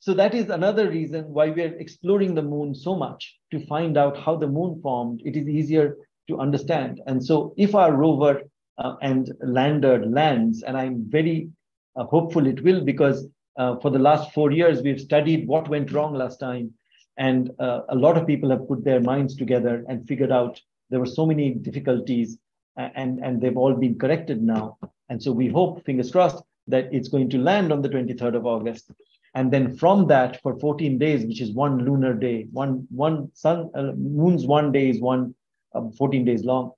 So that is another reason why we are exploring the moon so much to find out how the moon formed. It is easier to understand. And so if our rover uh, and lander lands, and I'm very uh, hopeful it will because uh, for the last four years, we've studied what went wrong last time. And uh, a lot of people have put their minds together and figured out there were so many difficulties and, and they've all been corrected now. And so we hope, fingers crossed, that it's going to land on the 23rd of August. And then from that for 14 days which is one lunar day one one sun uh, moon's one day is one um, 14 days long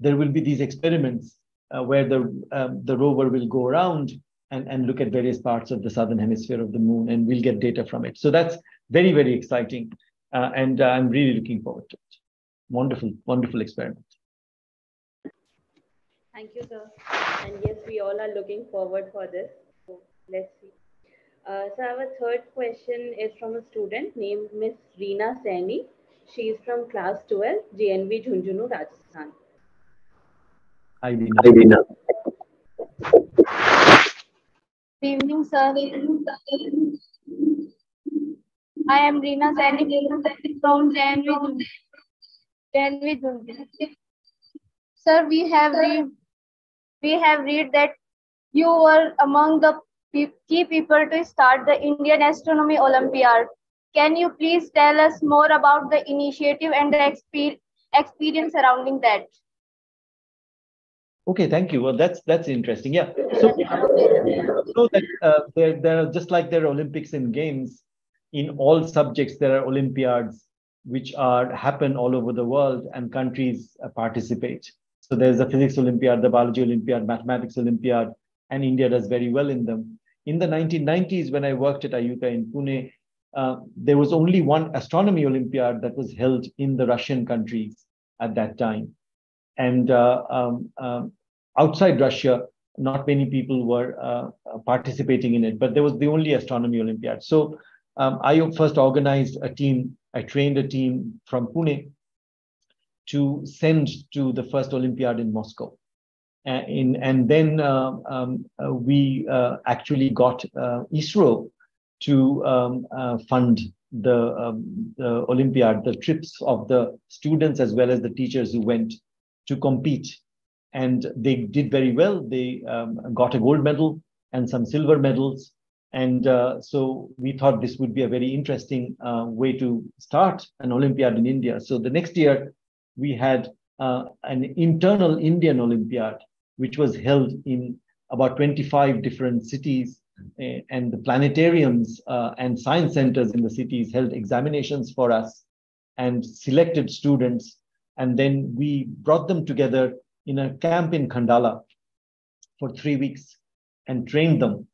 there will be these experiments uh, where the um, the rover will go around and, and look at various parts of the southern hemisphere of the moon and we'll get data from it. So that's very very exciting uh, and uh, i'm really looking forward to it. Wonderful wonderful experiment thank you sir and yes we all are looking forward for this so let's see uh, so our third question is from a student named Miss Reena Saini. She is from class 12, JNV Jhunjhunu, Rajasthan. Hi, Reena. Hi, Reena. Good evening, sir. I am Reena Saini from JNV Jhunjhunu. Sir, we have read we have read that you were among the key people to start the Indian Astronomy Olympiad. Can you please tell us more about the initiative and the exper experience surrounding that? Okay, thank you. Well, that's that's interesting. Yeah. So, so that uh, there, there are just like there are Olympics and Games, in all subjects there are Olympiads which are happen all over the world and countries uh, participate. So there's the physics Olympiad, the biology Olympiad, mathematics Olympiad, and India does very well in them in the 1990s, when I worked at IUCAA in Pune, uh, there was only one astronomy Olympiad that was held in the Russian countries at that time. And uh, um, um, outside Russia, not many people were uh, participating in it, but there was the only astronomy Olympiad. So um, I first organized a team, I trained a team from Pune to send to the first Olympiad in Moscow. Uh, and then uh, um, uh, we actually got ISRO to um, fund the, um, the Olympiad, the trips of the students as well as the teachers who went to compete. And they did very well. They um, got a gold medal and some silver medals. And uh, so we thought this would be a very interesting uh, way to start an Olympiad in India. So the next year, we had uh, an internal Indian Olympiad which was held in about 25 different cities uh, and the planetariums uh, and science centers in the cities held examinations for us and selected students. And then we brought them together in a camp in Khandala for three weeks and trained them.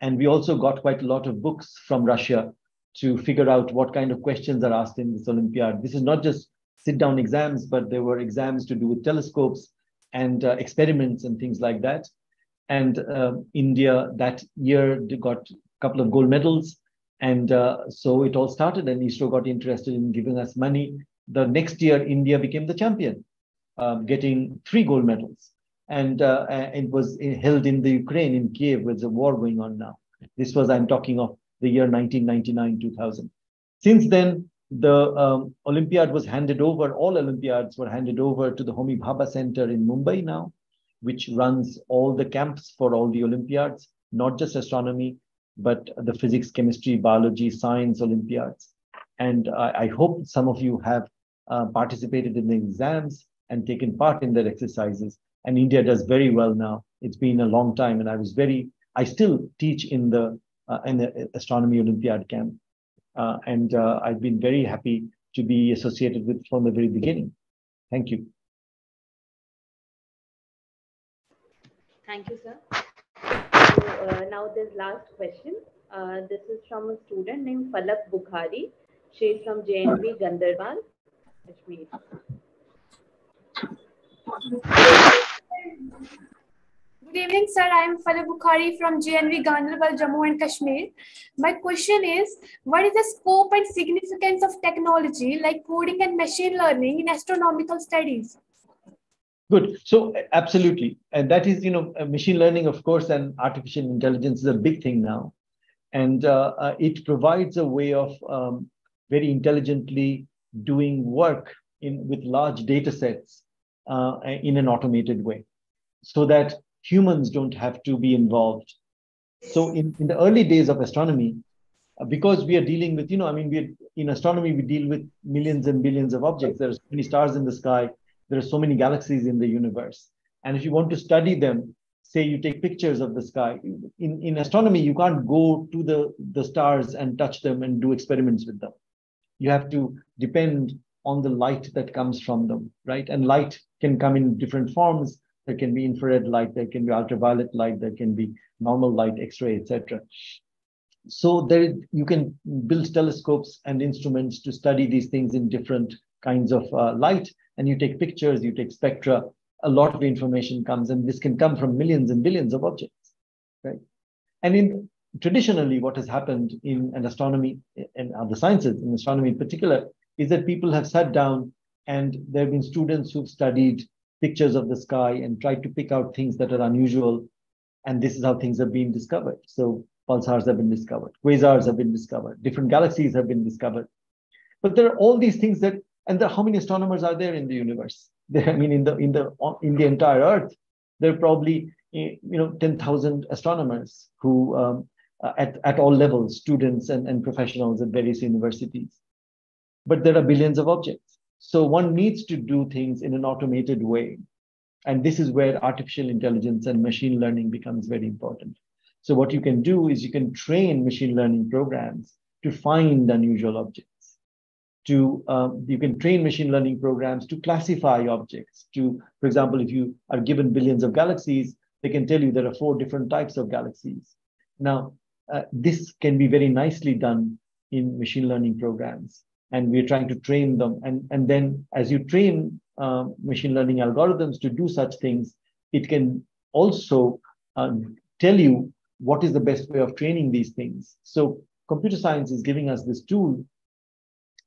And we also got quite a lot of books from Russia to figure out what kind of questions are asked in this Olympiad. This is not just sit down exams, but there were exams to do with telescopes and uh, experiments and things like that. And uh, India that year got a couple of gold medals. And uh, so it all started, and ISRO got interested in giving us money. The next year, India became the champion, um, getting three gold medals. And uh, it was held in the Ukraine, in Kiev, with the war going on now. This was, I'm talking of the year 1999 2000. Since then, the um, Olympiad was handed over, all Olympiads were handed over to the Homi Bhabha Center in Mumbai now, which runs all the camps for all the Olympiads, not just astronomy, but the physics, chemistry, biology, science Olympiads. And I, I hope some of you have uh, participated in the exams and taken part in their exercises. And India does very well now. It's been a long time, and I was very, I still teach in the uh, in the astronomy Olympiad camp. Uh, and uh, I've been very happy to be associated with from the very beginning. Thank you. Thank you, sir. So, uh, now this last question. This is from a student named Falak Bukhari. She is from JNV Ganderbal, Kashmir. Good evening, sir. I am Falak Bukhari from JNV Ganderbal, Jammu and Kashmir. My question is, what is the scope and significance of technology like coding and machine learning in astronomical studies? Good. So absolutely, and that is, you know, machine learning, of course, and artificial intelligence is a big thing now, and uh, uh, it provides a way of um, very intelligently doing work in with large data sets uh, in an automated way, so that humans don't have to be involved. So in, in the early days of astronomy, uh, because we are dealing with, you know, I mean, we're in astronomy, we deal with millions and billions of objects. There's so many stars in the sky. There are so many galaxies in the universe. And if you want to study them, say you take pictures of the sky, in, in astronomy, you can't go to the, the stars and touch them and do experiments with them. You have to depend on the light that comes from them, right? And light can come in different forms there can be infrared light, there can be ultraviolet light, there can be normal light, X-ray, etc. So there you can build telescopes and instruments to study these things in different kinds of uh, light, and you take pictures, you take spectra. A lot of information comes, and this can come from millions and billions of objects, right? And in traditionally, what has happened in an astronomy and other sciences, in astronomy in particular, is that people have sat down and there have been students who've studied pictures of the sky and try to pick out things that are unusual. And this is how things have been discovered. So pulsars have been discovered, quasars have been discovered, different galaxies have been discovered. But there are all these things that, and there, how many astronomers are there in the universe? I mean, in the in the in the entire Earth, there are probably eh, you know 10,000 astronomers who um, at at all levels, students and, and professionals at various universities. But there are billions of objects. So one needs to do things in an automated way. And this is where artificial intelligence and machine learning becomes very important. So what you can do is you can train machine learning programs to find unusual objects. To um, you can train machine learning programs to classify objects. To, for example, if you are given billions of galaxies, they can tell you there are four different types of galaxies. Now, uh, this can be very nicely done in machine learning programs and we're trying to train them. And, and then as you train uh, machine learning algorithms to do such things, it can also uh, tell you what is the best way of training these things. So computer science is giving us this tool,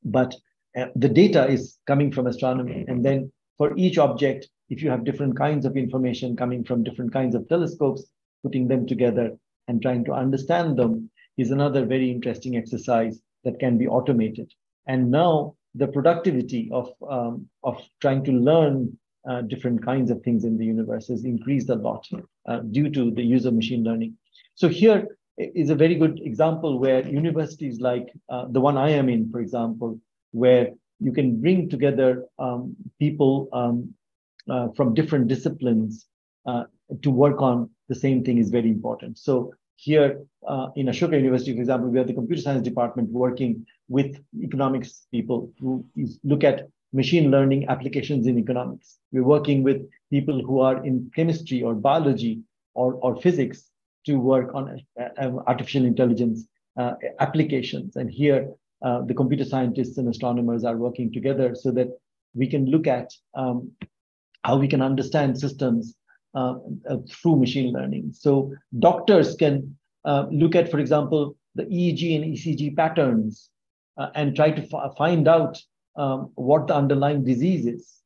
but uh, the data is coming from astronomy. And then for each object, if you have different kinds of information coming from different kinds of telescopes, putting them together and trying to understand them is another very interesting exercise that can be automated. And now the productivity of, um, of trying to learn uh, different kinds of things in the universe has increased a lot uh, due to the use of machine learning. So here is a very good example where universities like uh, the one I am in, for example, where you can bring together um, people um, uh, from different disciplines uh, to work on the same thing is very important. So here uh, in Ashoka University, for example, we have the computer science department working with economics people who look at machine learning applications in economics. We're working with people who are in chemistry or biology or, or physics to work on uh, uh artificial intelligence uh, applications. And here, uh, the computer scientists and astronomers are working together so that we can look at um, how we can understand systems uh, uh, through machine learning. So doctors can uh, look at, for example, the EEG and ECG patterns uh, and try to find out um, what the underlying disease is.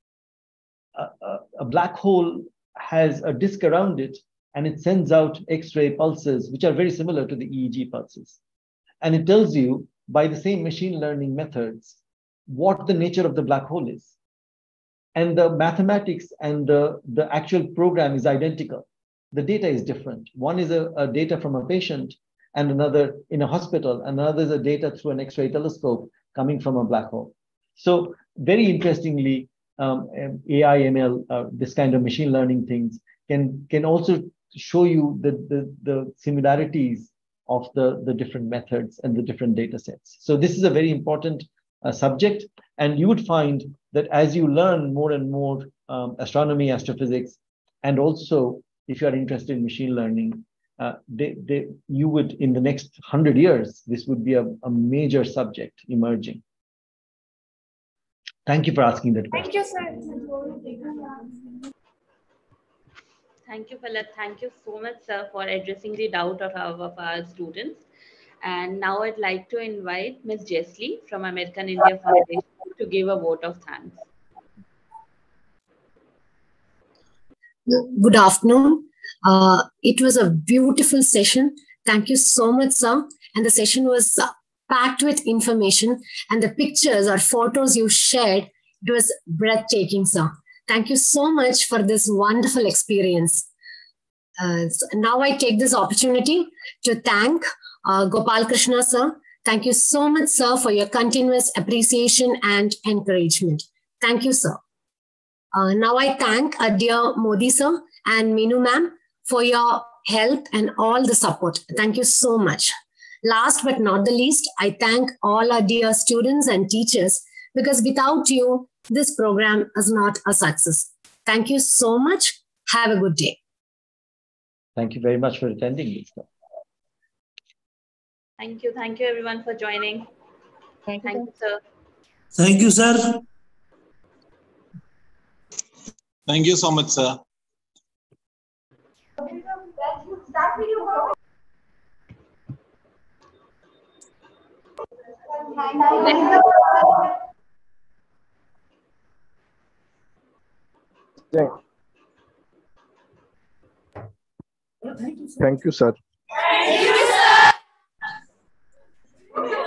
a black hole has a disk around it and it sends out X-ray pulses, which are very similar to the EEG pulses. And it tells you by the same machine learning methods what the nature of the black hole is and the mathematics and the, the actual program is identical. The data is different. One is a, a data from a patient and another in a hospital, another is a data through an X-ray telescope coming from a black hole. So very interestingly, um, AI, ML, uh, this kind of machine learning things can, can also show you the, the, the similarities of the, the different methods and the different data sets. So this is a very important uh, subject. And you would find that as you learn more and more um, astronomy, astrophysics, and also if you are interested in machine learning, uh, they, they, you would, in the next 100 years, this would be a, a major subject emerging. Thank you for asking that question. Thank you, sir. Thank you, Palak. Thank you so much, sir, for addressing the doubt of our, of our students. And now I'd like to invite Ms. Jessley from American India Foundation to give a vote of thanks. Good afternoon. Uh, it was a beautiful session. Thank you so much, sir. And the session was packed with information and the pictures or photos you shared, it was breathtaking, sir. Thank you so much for this wonderful experience. Uh, so now I take this opportunity to thank uh, Gopal Krishna, sir. Thank you so much, sir, for your continuous appreciation and encouragement. Thank you, sir. Uh, now I thank uh, dear Modi, sir, and Minu, ma'am, for your help and all the support. Thank you so much. Last but not the least, I thank all our dear students and teachers because without you, this program is not a success. Thank you so much. Have a good day. Thank you very much for attending this. Thank you. Thank you, everyone, for joining. Thank, Thank you, sir. Thank you, sir. Thank you so much, sir. Thank you, sir. Thank you, sir. Okay.